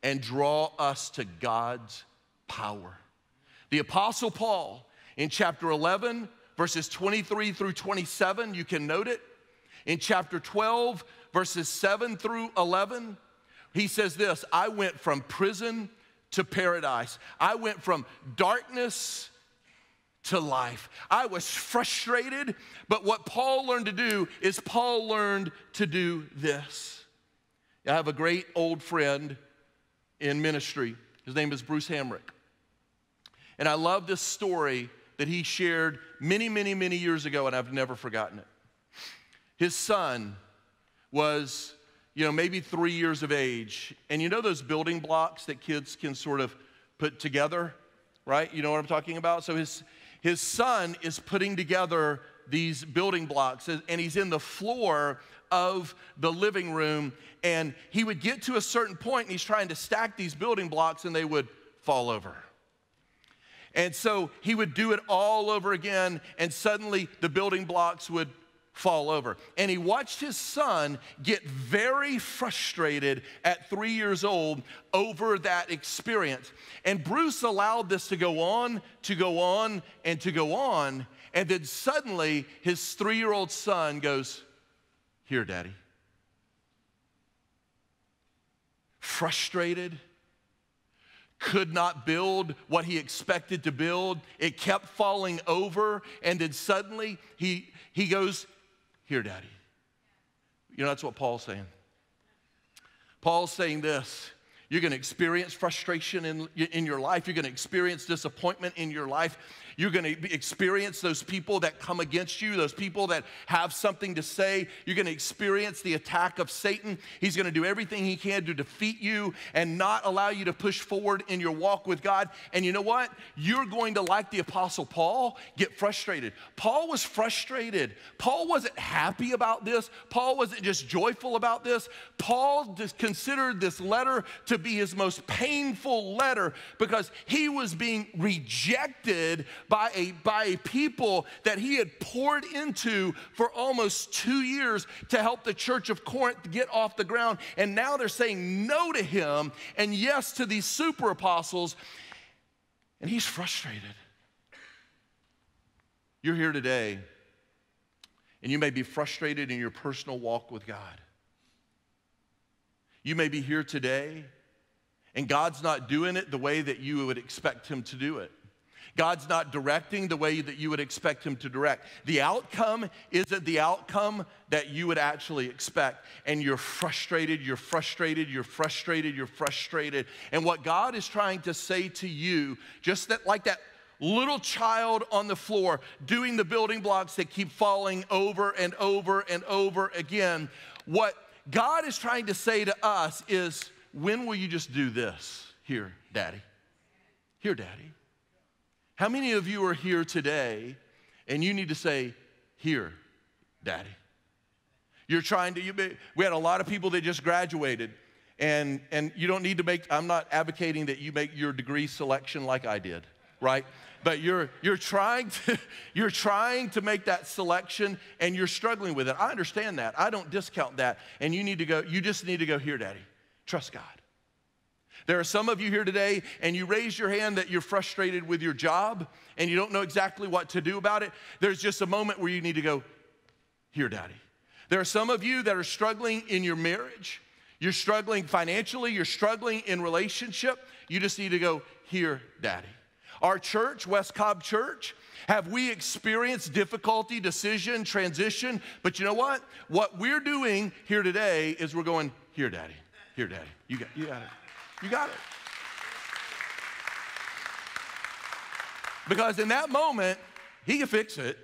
and draw us to God's power. The Apostle Paul in chapter 11, verses 23 through 27, you can note it. In chapter 12, verses 7 through 11, he says this I went from prison to paradise, I went from darkness to life. I was frustrated, but what Paul learned to do is Paul learned to do this. I have a great old friend in ministry. His name is Bruce Hamrick. And I love this story that he shared many, many, many years ago, and I've never forgotten it. His son was, you know, maybe three years of age. And you know those building blocks that kids can sort of put together, right? You know what I'm talking about? So his, his son is putting together these building blocks, and he's in the floor of the living room. And he would get to a certain point, and he's trying to stack these building blocks, and they would fall over. And so he would do it all over again, and suddenly the building blocks would fall over. And he watched his son get very frustrated at three years old over that experience. And Bruce allowed this to go on, to go on, and to go on. And then suddenly his three year old son goes, Here, daddy. Frustrated could not build what he expected to build. It kept falling over, and then suddenly he, he goes, here, Daddy. You know, that's what Paul's saying. Paul's saying this You're going to experience frustration in, in your life. You're going to experience disappointment in your life. You're going to experience those people that come against you, those people that have something to say. You're going to experience the attack of Satan. He's going to do everything he can to defeat you and not allow you to push forward in your walk with God. And you know what? You're going to, like the Apostle Paul, get frustrated. Paul was frustrated. Paul wasn't happy about this. Paul wasn't just joyful about this. Paul considered this letter to be his most painful letter because he was being rejected by a, by a people that he had poured into for almost two years to help the church of Corinth get off the ground. And now they're saying no to him and yes to these super apostles. And he's frustrated. You're here today, and you may be frustrated in your personal walk with God. You may be here today, and God's not doing it the way that you would expect Him to do it. God's not directing the way that you would expect Him to direct. The outcome isn't the outcome that you would actually expect. And you're frustrated, you're frustrated, you're frustrated, you're frustrated. And what God is trying to say to you, just that, like that little child on the floor doing the building blocks that keep falling over and over and over again, what God is trying to say to us is, when will you just do this? Here, Daddy. Here, Daddy. How many of you are here today and you need to say, Here, Daddy? You're trying to, you, we had a lot of people that just graduated, and, and you don't need to make, I'm not advocating that you make your degree selection like I did, right? But you're, you're, trying to, *laughs* you're trying to make that selection and you're struggling with it. I understand that. I don't discount that. And you need to go, you just need to go, Here, Daddy. Trust God. There are some of you here today, and you raise your hand that you're frustrated with your job and you don't know exactly what to do about it. There's just a moment where you need to go, Here, Daddy. There are some of you that are struggling in your marriage. You're struggling financially, you're struggling in relationship. You just need to go, Here, Daddy. Our church, West Cobb Church, have we experienced difficulty, decision, transition? But you know what? What we're doing here today is we're going, Here, Daddy. Here, Daddy. You got, you got it. You got it. Because in that moment, he can fix it,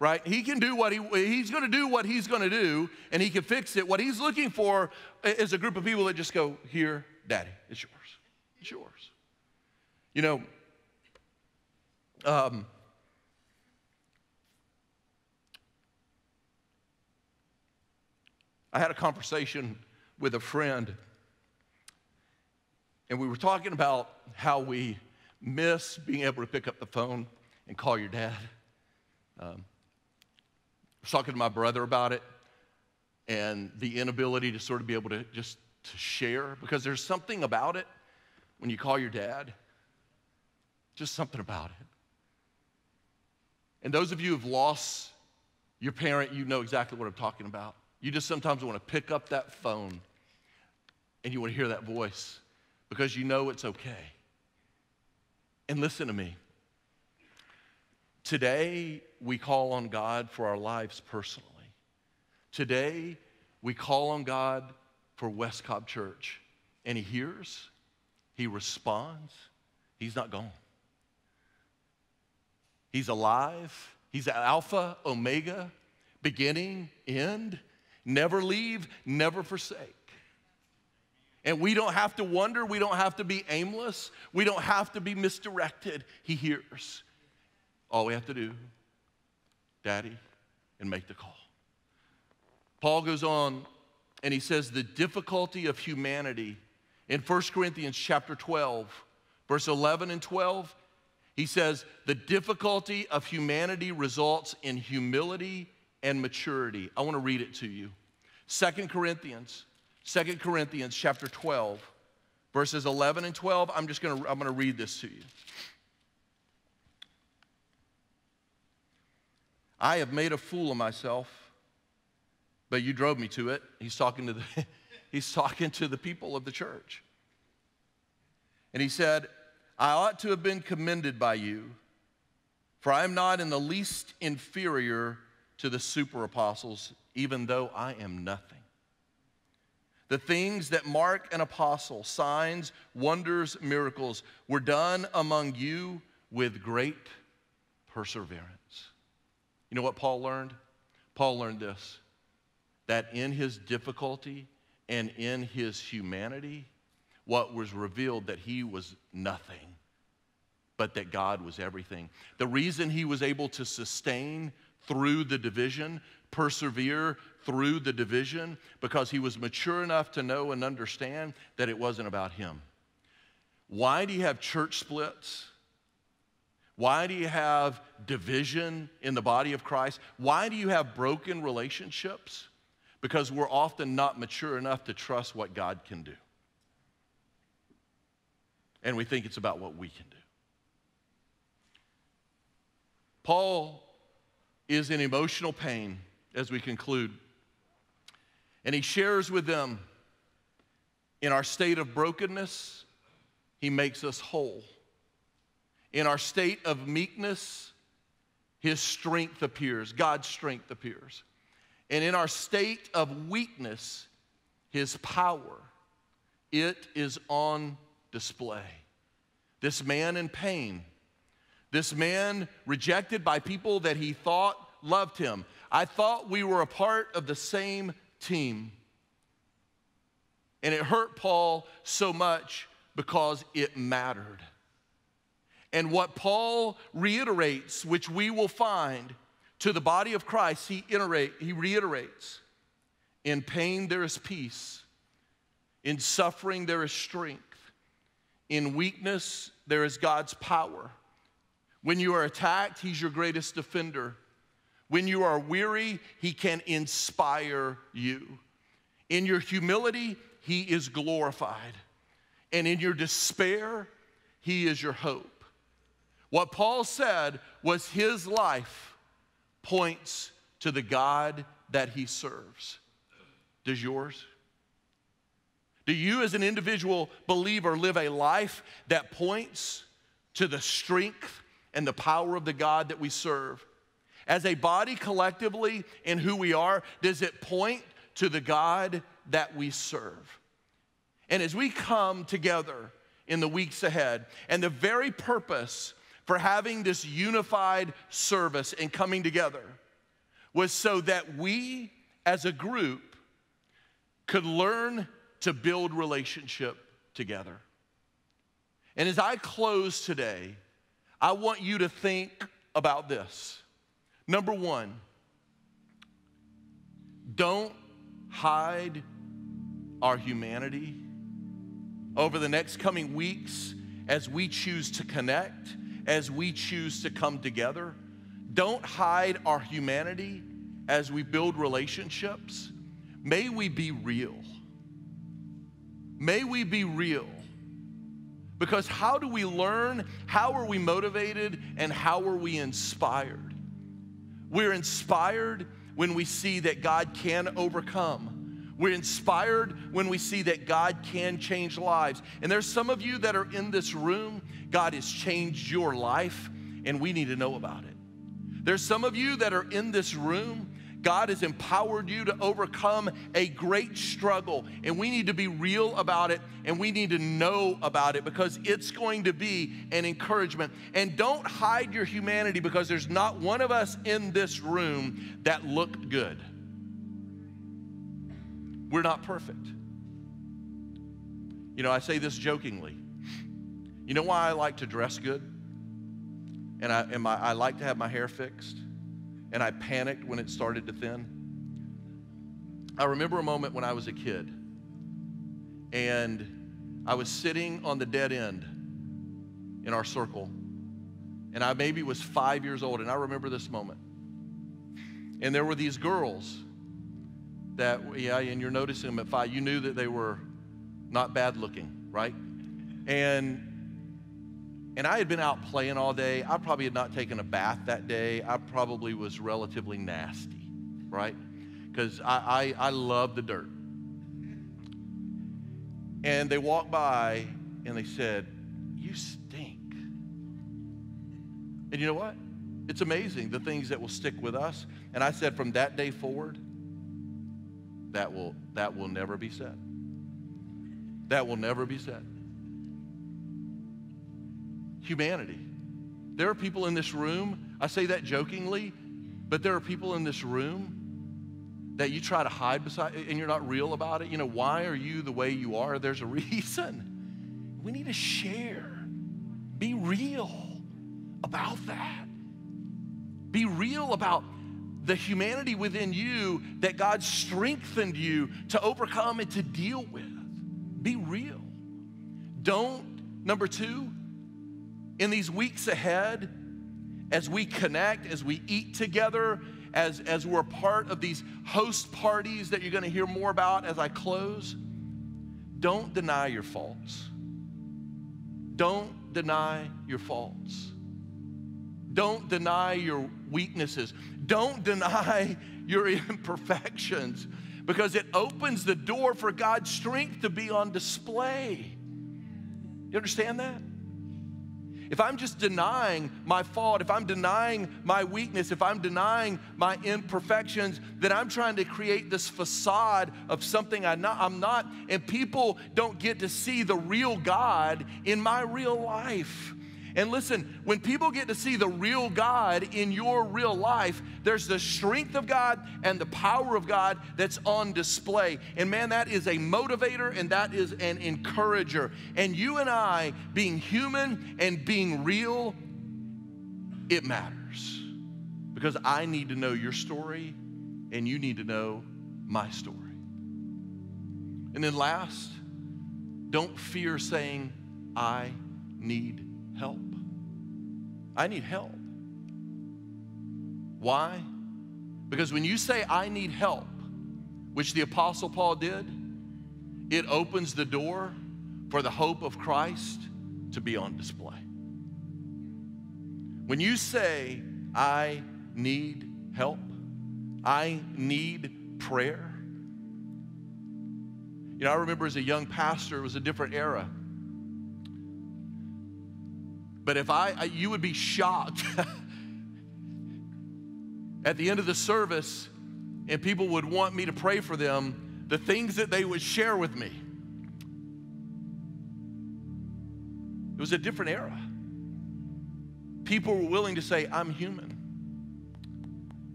right? He can do what he, he's gonna do what he's gonna do, and he can fix it. What he's looking for is a group of people that just go, Here, Daddy, it's yours. It's yours. You know, um, I had a conversation with a friend and we were talking about how we miss being able to pick up the phone and call your dad. Um, I was talking to my brother about it and the inability to sort of be able to just to share because there's something about it when you call your dad, just something about it. And those of you who've lost your parent, you know exactly what I'm talking about. You just sometimes want to pick up that phone and you want to hear that voice because you know it's okay. And listen to me. Today, we call on God for our lives personally. Today, we call on God for West Cobb Church, and He hears, He responds, He's not gone. He's alive, He's Alpha, Omega, beginning, end, never leave, never forsake. And we don't have to wonder, we don't have to be aimless, we don't have to be misdirected. He hears. All we have to do, Daddy, and make the call. Paul goes on and he says the difficulty of humanity in 1 Corinthians chapter 12, verse 11 and 12, he says the difficulty of humanity results in humility and maturity. I want to read it to you. 2 Corinthians Second Corinthians chapter 12, verses 11 and 12. I'm just going to I'm going to read this to you. I have made a fool of myself, but you drove me to it. He's talking to the *laughs* he's talking to the people of the church. And he said, I ought to have been commended by you, for I am not in the least inferior to the super apostles, even though I am nothing. The things that mark an apostle, signs, wonders, miracles, were done among you with great perseverance. You know what Paul learned? Paul learned this that in his difficulty and in his humanity, what was revealed that he was nothing, but that God was everything. The reason he was able to sustain through the division, persevere through the division, because he was mature enough to know and understand that it wasn't about him. Why do you have church splits? Why do you have division in the body of Christ? Why do you have broken relationships? Because we're often not mature enough to trust what God can do. And we think it's about what we can do. Paul is in emotional pain as we conclude. And he shares with them in our state of brokenness, he makes us whole. In our state of meekness, his strength appears, God's strength appears. And in our state of weakness, his power, it is on display. This man in pain, this man rejected by people that he thought loved him. I thought we were a part of the same team. And it hurt Paul so much because it mattered. And what Paul reiterates, which we will find to the body of Christ, he, iterate, he reiterates in pain there is peace, in suffering there is strength, in weakness there is God's power. When you are attacked, he's your greatest defender. When you are weary, he can inspire you. In your humility, he is glorified. And in your despair, he is your hope. What Paul said was his life points to the God that he serves. Does yours? Do you, as an individual believer, live a life that points to the strength and the power of the God that we serve? As a body collectively in who we are, does it point to the God that we serve? And as we come together in the weeks ahead, and the very purpose for having this unified service and coming together was so that we as a group could learn to build relationship together. And as I close today, I want you to think about this. Number one, don't hide our humanity. Over the next coming weeks, as we choose to connect, as we choose to come together. Don't hide our humanity as we build relationships. May we be real. May we be real. Because how do we learn? How are we motivated? And how are we inspired? We're inspired when we see that God can overcome. We're inspired when we see that God can change lives. And there's some of you that are in this room, God has changed your life, and we need to know about it. There's some of you that are in this room, God has empowered you to overcome a great struggle, and we need to be real about it and we need to know about it because it's going to be an encouragement. And don't hide your humanity because there's not one of us in this room that looked good. We're not perfect. You know, I say this jokingly. You know why I like to dress good? And I, and my, I like to have my hair fixed? And I panicked when it started to thin? I remember a moment when I was a kid and I was sitting on the dead end in our circle. And I maybe was five years old, and I remember this moment. And there were these girls that, yeah, and you're noticing them at five, you knew that they were not bad looking, right? And and I had been out playing all day. I probably had not taken a bath that day. I probably was relatively nasty, right? Because I, I, I love the dirt. And they walked by and they said, You stink. And you know what? It's amazing the things that will stick with us. And I said, From that day forward, that will, that will never be said. that will never be said. Humanity. There are people in this room, I say that jokingly, but there are people in this room that you try to hide beside and you're not real about it. You know, why are you the way you are? *laughs* There's a reason. We need to share. Be real about that. Be real about the humanity within you that God strengthened you to overcome and to deal with. Be real. Don't, number two, in these weeks ahead, as we connect, as we eat together, as, as we're part of these host parties that you're going to hear more about as I close, don't deny your faults. Don't deny your faults. Don't deny your weaknesses. Don't deny your *laughs* imperfections because it opens the door for God's strength to be on display. You understand that? If I'm just denying my fault, if I'm denying my weakness, if I'm denying my imperfections, then I'm trying to create this facade of something I'm not, I'm not, and people don't get to see the real God in my real life. And listen, when people get to see the real God in your real life, there's the strength of God and the power of God that's on display. And man, that is a motivator and that is an encourager. And you and I, being human and being real, it matters. Because I need to know your story and you need to know my story. And then last, don't fear saying, I need help. I need help. Why? Because when you say, I need help, which the Apostle Paul did, it opens the door for the hope of Christ to be on display. When you say, I need help, I need prayer. You know, I remember as a young pastor, it was a different era. But if I, you would be shocked *laughs* at the end of the service and people would want me to pray for them, the things that they would share with me. It was a different era. People were willing to say, I'm human.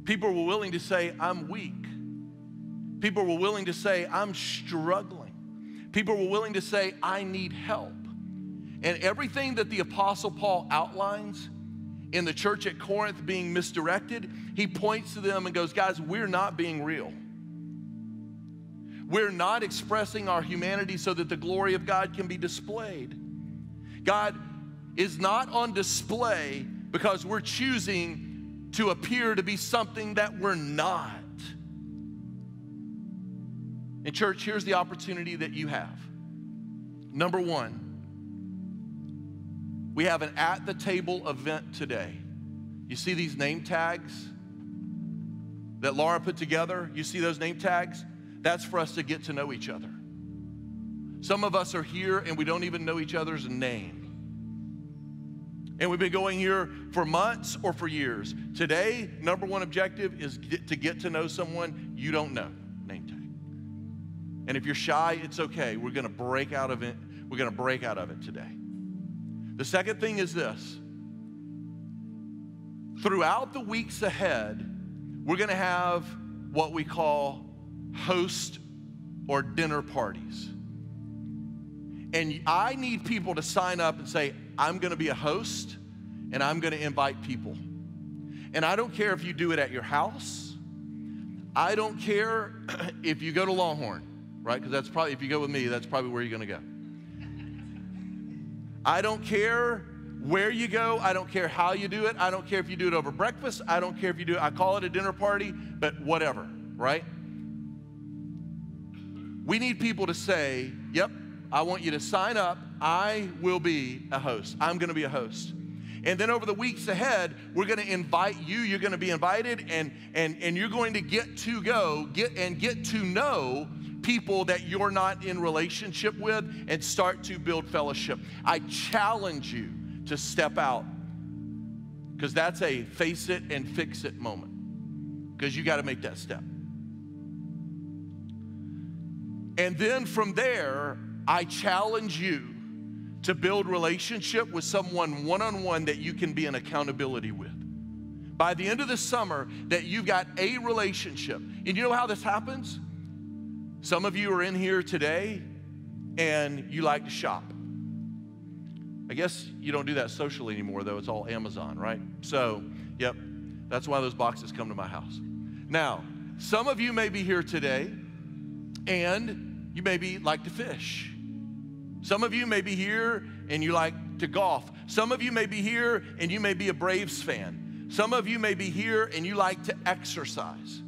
People were willing to say, I'm weak. People were willing to say, I'm struggling. People were willing to say, I need help. And everything that the Apostle Paul outlines in the church at Corinth being misdirected, he points to them and goes, Guys, we're not being real. We're not expressing our humanity so that the glory of God can be displayed. God is not on display because we're choosing to appear to be something that we're not. And, church, here's the opportunity that you have. Number one, we have an at the table event today. You see these name tags that Laura put together? You see those name tags? That's for us to get to know each other. Some of us are here and we don't even know each other's name. And we've been going here for months or for years. Today, number one objective is get, to get to know someone you don't know. Name tag. And if you're shy, it's okay. We're to break out of it. We're to break out of it today. The second thing is this throughout the weeks ahead, we're going to have what we call host or dinner parties. And I need people to sign up and say, I'm going to be a host and I'm going to invite people. And I don't care if you do it at your house. I don't care *clears throat* if you go to Longhorn, right? Because that's probably, if you go with me, that's probably where you're going to go. I don't care where you go. I don't care how you do it. I don't care if you do it over breakfast. I don't care if you do it, I call it a dinner party, but whatever, right? We need people to say, yep, I want you to sign up. I will be a host. I'm going to be a host. And then over the weeks ahead, we're going to invite you. You're going to be invited, and and and you're going to get to go get and get to know people that you're not in relationship with and start to build fellowship. I challenge you to step out because that's a face it and fix it moment because you got to make that step. And then from there, I challenge you to build relationship with someone one on one that you can be in accountability with. By the end of the summer, that you've got a relationship. And you know how this happens? Some of you are in here today and you like to shop. I guess you don't do that socially anymore, though. It's all Amazon, right? So, yep, that's why those boxes come to my house. Now, some of you may be here today and you maybe like to fish. Some of you may be here and you like to golf. Some of you may be here and you may be a Braves fan. Some of you may be here and you like to exercise.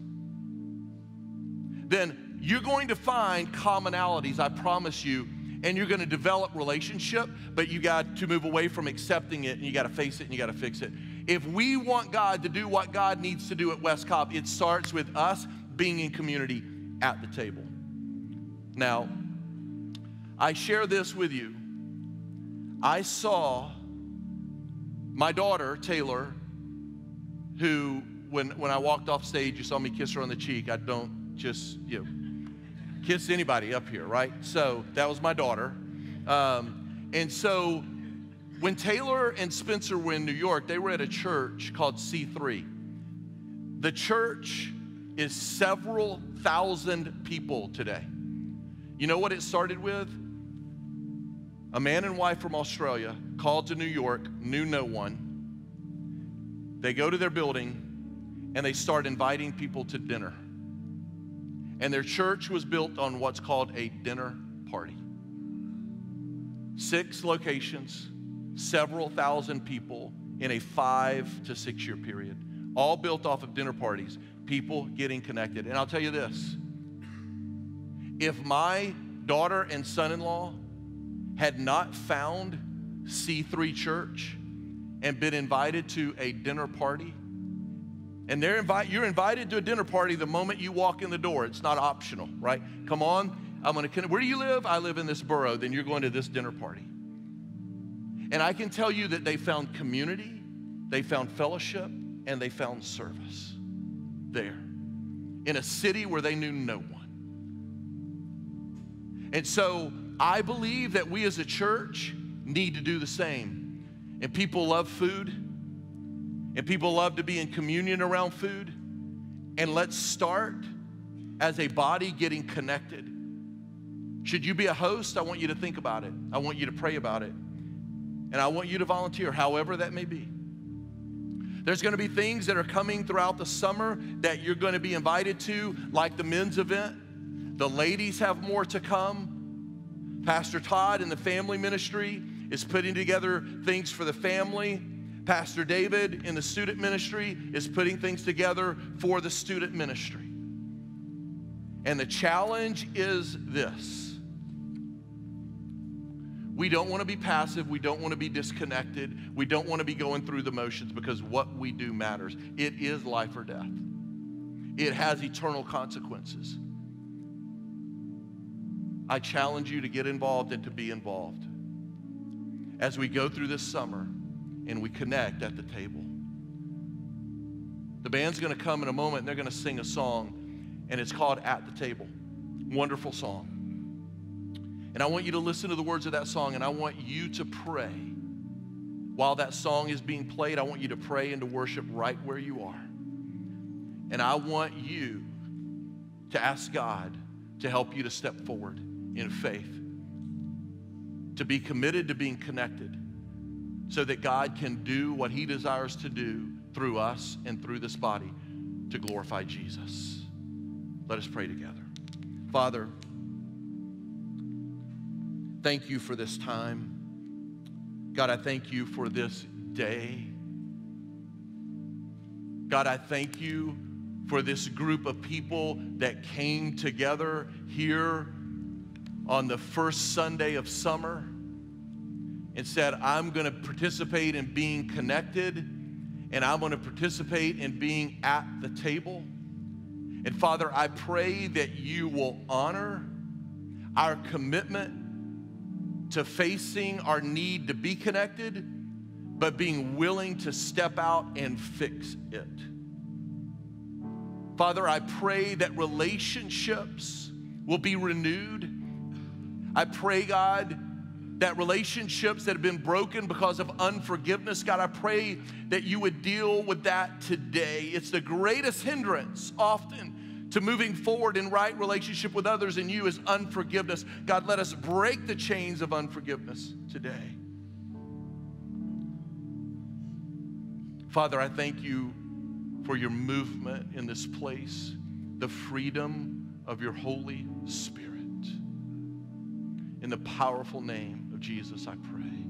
Then you're going to find commonalities, I promise you, and you're going to develop relationship, but you got to move away from accepting it and you got to face it and you got to fix it. If we want God to do what God needs to do at West Cobb, it starts with us being in community at the table. Now, I share this with you. I saw my daughter, Taylor, who, when, when I walked off stage, you saw me kiss her on the cheek. I don't just, you know, kiss anybody up here, right? So that was my daughter. Um, and so when Taylor and Spencer were in New York, they were at a church called C3. The church is several thousand people today. You know what it started with? A man and wife from Australia called to New York, knew no one. They go to their building and they start inviting people to dinner. And their church was built on what's called a dinner party. Six locations, several thousand people in a five to six year period, all built off of dinner parties, people getting connected. And I'll tell you this if my daughter and son in law had not found C3 Church and been invited to a dinner party, and they're invite, you're invited to a dinner party the moment you walk in the door. It's not optional, right? Come on, I'm gonna, where do you live? I live in this borough. Then you're going to this dinner party. And I can tell you that they found community, they found fellowship, and they found service there in a city where they knew no one. And so I believe that we as a church need to do the same. And people love food, and people love to be in communion around food. And let's start as a body getting connected. Should you be a host? I want you to think about it. I want you to pray about it. And I want you to volunteer, however that may be. There's going to be things that are coming throughout the summer that you're going to be invited to, like the men's event. The ladies have more to come. Pastor Todd in the family ministry is putting together things for the family. Pastor David in the student ministry is putting things together for the student ministry. And the challenge is this we don't want to be passive. We don't want to be disconnected. We don't want to be going through the motions because what we do matters. It is life or death, it has eternal consequences. I challenge you to get involved and to be involved as we go through this summer and we connect at the table. The band's going to come in a moment and they're going to sing a song, and it's called At the Table. Wonderful song. And I want you to listen to the words of that song, and I want you to pray. While that song is being played, I want you to pray and to worship right where you are. And I want you to ask God to help you to step forward in faith, to be committed to being connected, so that God can do what He desires to do through us and through this body to glorify Jesus. Let us pray together. Father, thank you for this time. God, I thank you for this day. God, I thank you for this group of people that came together here on the first Sunday of summer and said, I'm going to participate in being connected and I'm going to participate in being at the table. And Father, I pray that you will honor our commitment to facing our need to be connected, but being willing to step out and fix it. Father, I pray that relationships will be renewed I pray, God, that relationships that have been broken because of unforgiveness, God, I pray that you would deal with that today. It's the greatest hindrance often to moving forward in right relationship with others and you is unforgiveness. God, let us break the chains of unforgiveness today. Father, I thank you for your movement in this place, the freedom of your Holy Spirit. In the powerful name of Jesus, I pray.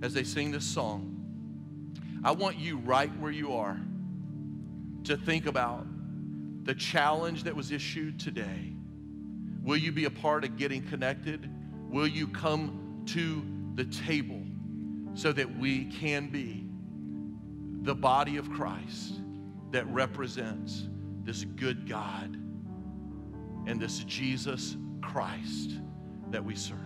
As they sing this song, I want you right where you are to think about the challenge that was issued today. Will you be a part of getting connected? Will you come to the table so that we can be the body of Christ that represents this good God and this Jesus Christ that we serve?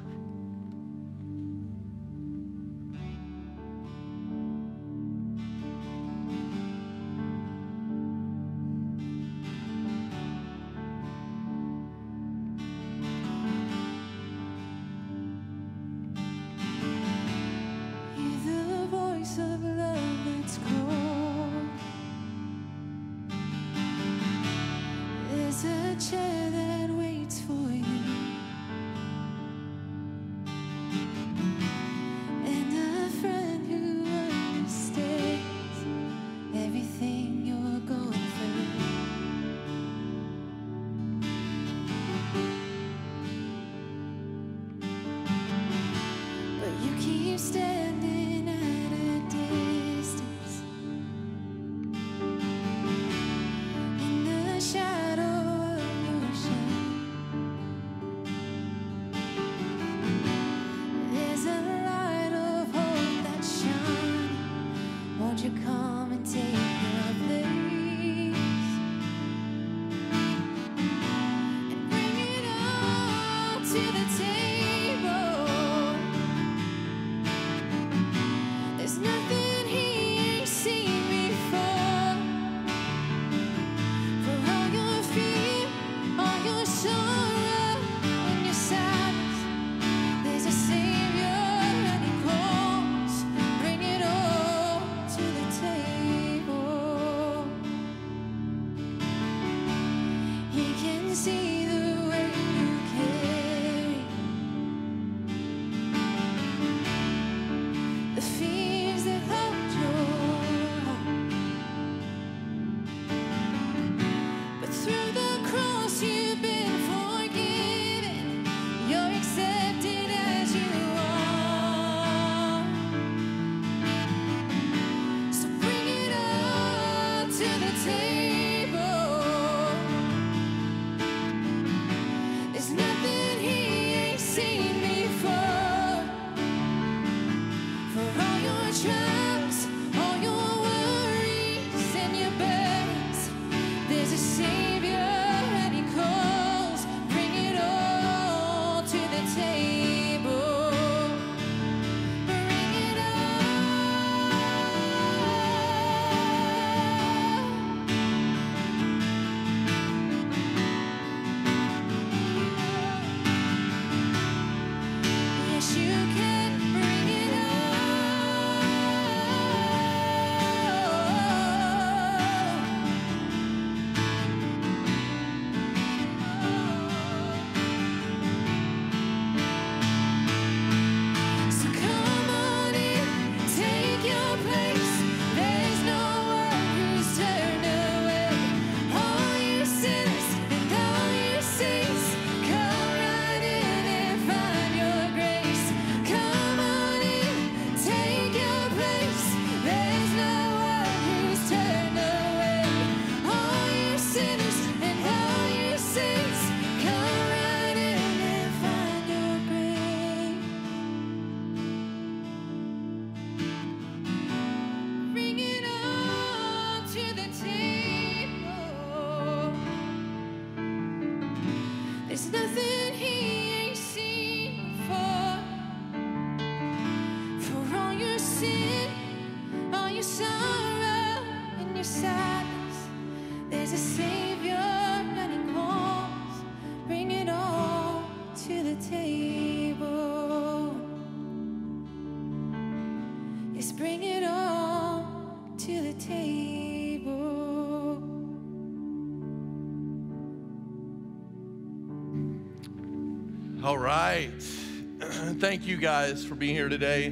All right. *clears throat* Thank you guys for being here today.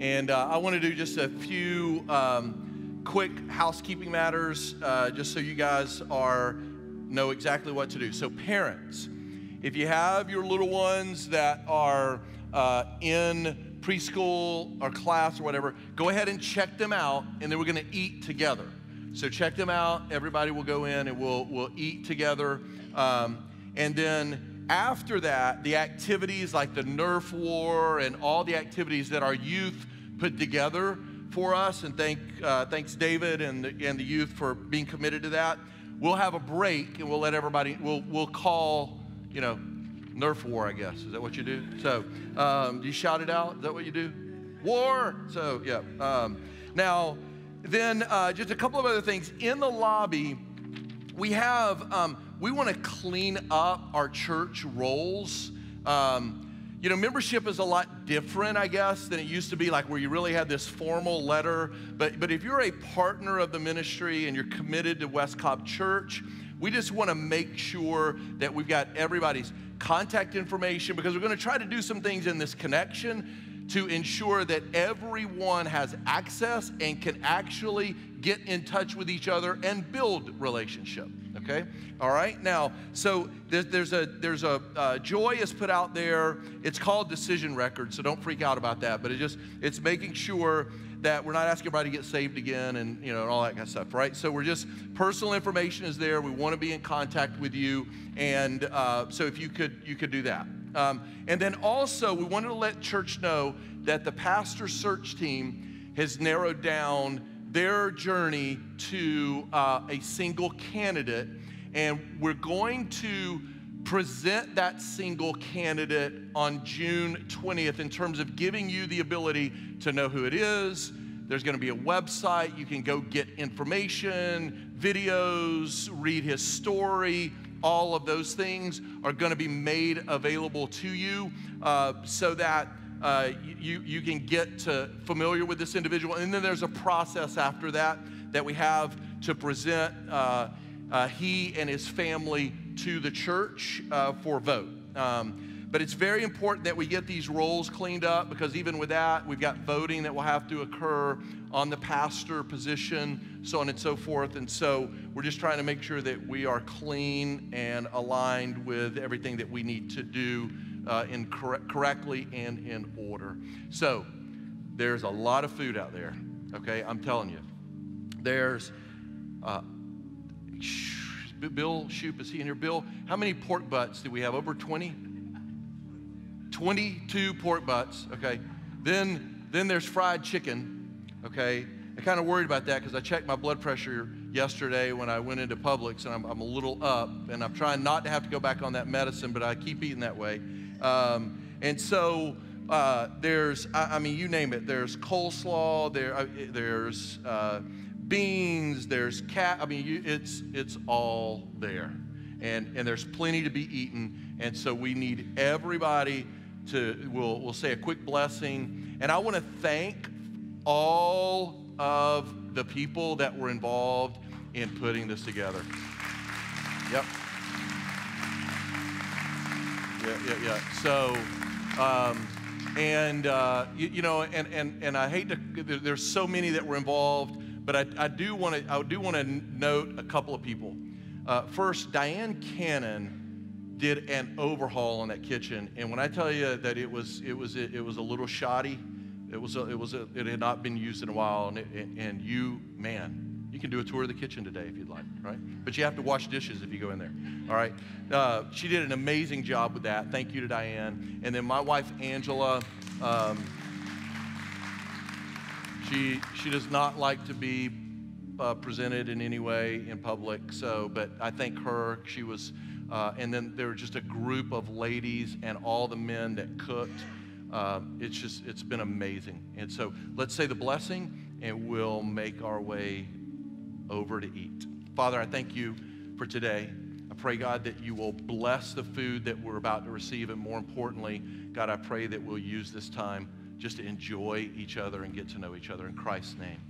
And uh, I want to do just a few um, quick housekeeping matters, uh, just so you guys are know exactly what to do. So, parents, if you have your little ones that are uh, in preschool or class or whatever, go ahead and check them out, and then we're going to eat together. So check them out. Everybody will go in and we'll we'll eat together. Um, and then after that, the activities like the Nerf War and all the activities that our youth put together for us, and thank uh, thanks David and the, and the youth for being committed to that. We'll have a break and we'll let everybody. We'll we'll call you know Nerf War, I guess. Is that what you do? So um, do you shout it out? Is that what you do? War. So yeah. Um, now then, uh, just a couple of other things in the lobby. We have. Um, we want to clean up our church rolls. Um, you know, membership is a lot different, I guess, than it used to be, like where you really had this formal letter. But, but if you're a partner of the ministry and you're committed to West Cobb Church, we just want to make sure that we've got everybody's contact information because we're going to try to do some things in this connection to ensure that everyone has access and can actually get in touch with each other and build relationship okay? All right now so there's, there's a there's a uh, joy is put out there. It's called decision record so don't freak out about that but it just it's making sure that we're not asking everybody to get saved again and you know and all that kind of stuff right? So we're just personal information is there. We want to be in contact with you. And uh, so if you could you could do that. Um, and then also we wanted to let church know that the pastor search team has narrowed down their journey to uh, a single candidate, and we're going to present that single candidate on June 20th in terms of giving you the ability to know who it is. There's going to be a website. You can go get information, videos, read his story. All of those things are going to be made available to you uh, so that uh, you, you can get to familiar with this individual. And then there's a process after that that we have to present uh, uh, he and his family to the church uh, for vote. Um, but it's very important that we get these rolls cleaned up because even with that, we've got voting that will have to occur on the pastor position, so on and so forth. And so we're just trying to make sure that we are clean and aligned with everything that we need to do uh, in cor- correctly and in order. So there's a lot of food out there. Okay, I'm telling you. There's uh, Bill Shoop is he in here? Bill, how many pork butts do we have? Over 20? 22 pork butts. Okay. Then then there's fried chicken. Okay. I kind of worried about that because I checked my blood pressure yesterday when I went into Publix and I'm, I'm, a little up and I'm trying not to have to go back on that medicine, but I keep eating that way. Um, and so uh, there's, I, I, mean, you name it. There's coleslaw. There, uh, there's uh, beans. There's cat. I mean, you, it's it's all there, and and there's plenty to be eaten. And so we need everybody to. We'll we'll say a quick blessing, and I want to thank all of the people that were involved in putting this together. Yep yeah, yeah, yeah. So, um, and uh, you, you, know, and, and, and I hate to. There's so many that were involved, but I, do want to. I do want to note a couple of people. Uh, first, Diane Cannon did an overhaul on that kitchen, and when I tell you that it was it was it, was a little shoddy, it was a, it was a, it had not been used in a while, and it, and you man, you can do a tour of the kitchen today if you'd like, right? But you have to wash dishes if you go in there, all right? Uh, she did an amazing job with that. Thank you to Diane. And then my wife, Angela, um, she, she does not like to be uh, presented in any way in public, so, but I thank her. She was, uh, and then there were just a group of ladies and all the men that cooked. Uh, it's just, it's been amazing. And so let's say the blessing and we'll make our way over to eat. Father, I thank you for today. I pray, God, that you will bless the food that we're about to receive. And more importantly, God, I pray that we'll use this time just to enjoy each other and get to know each other. In Christ's name.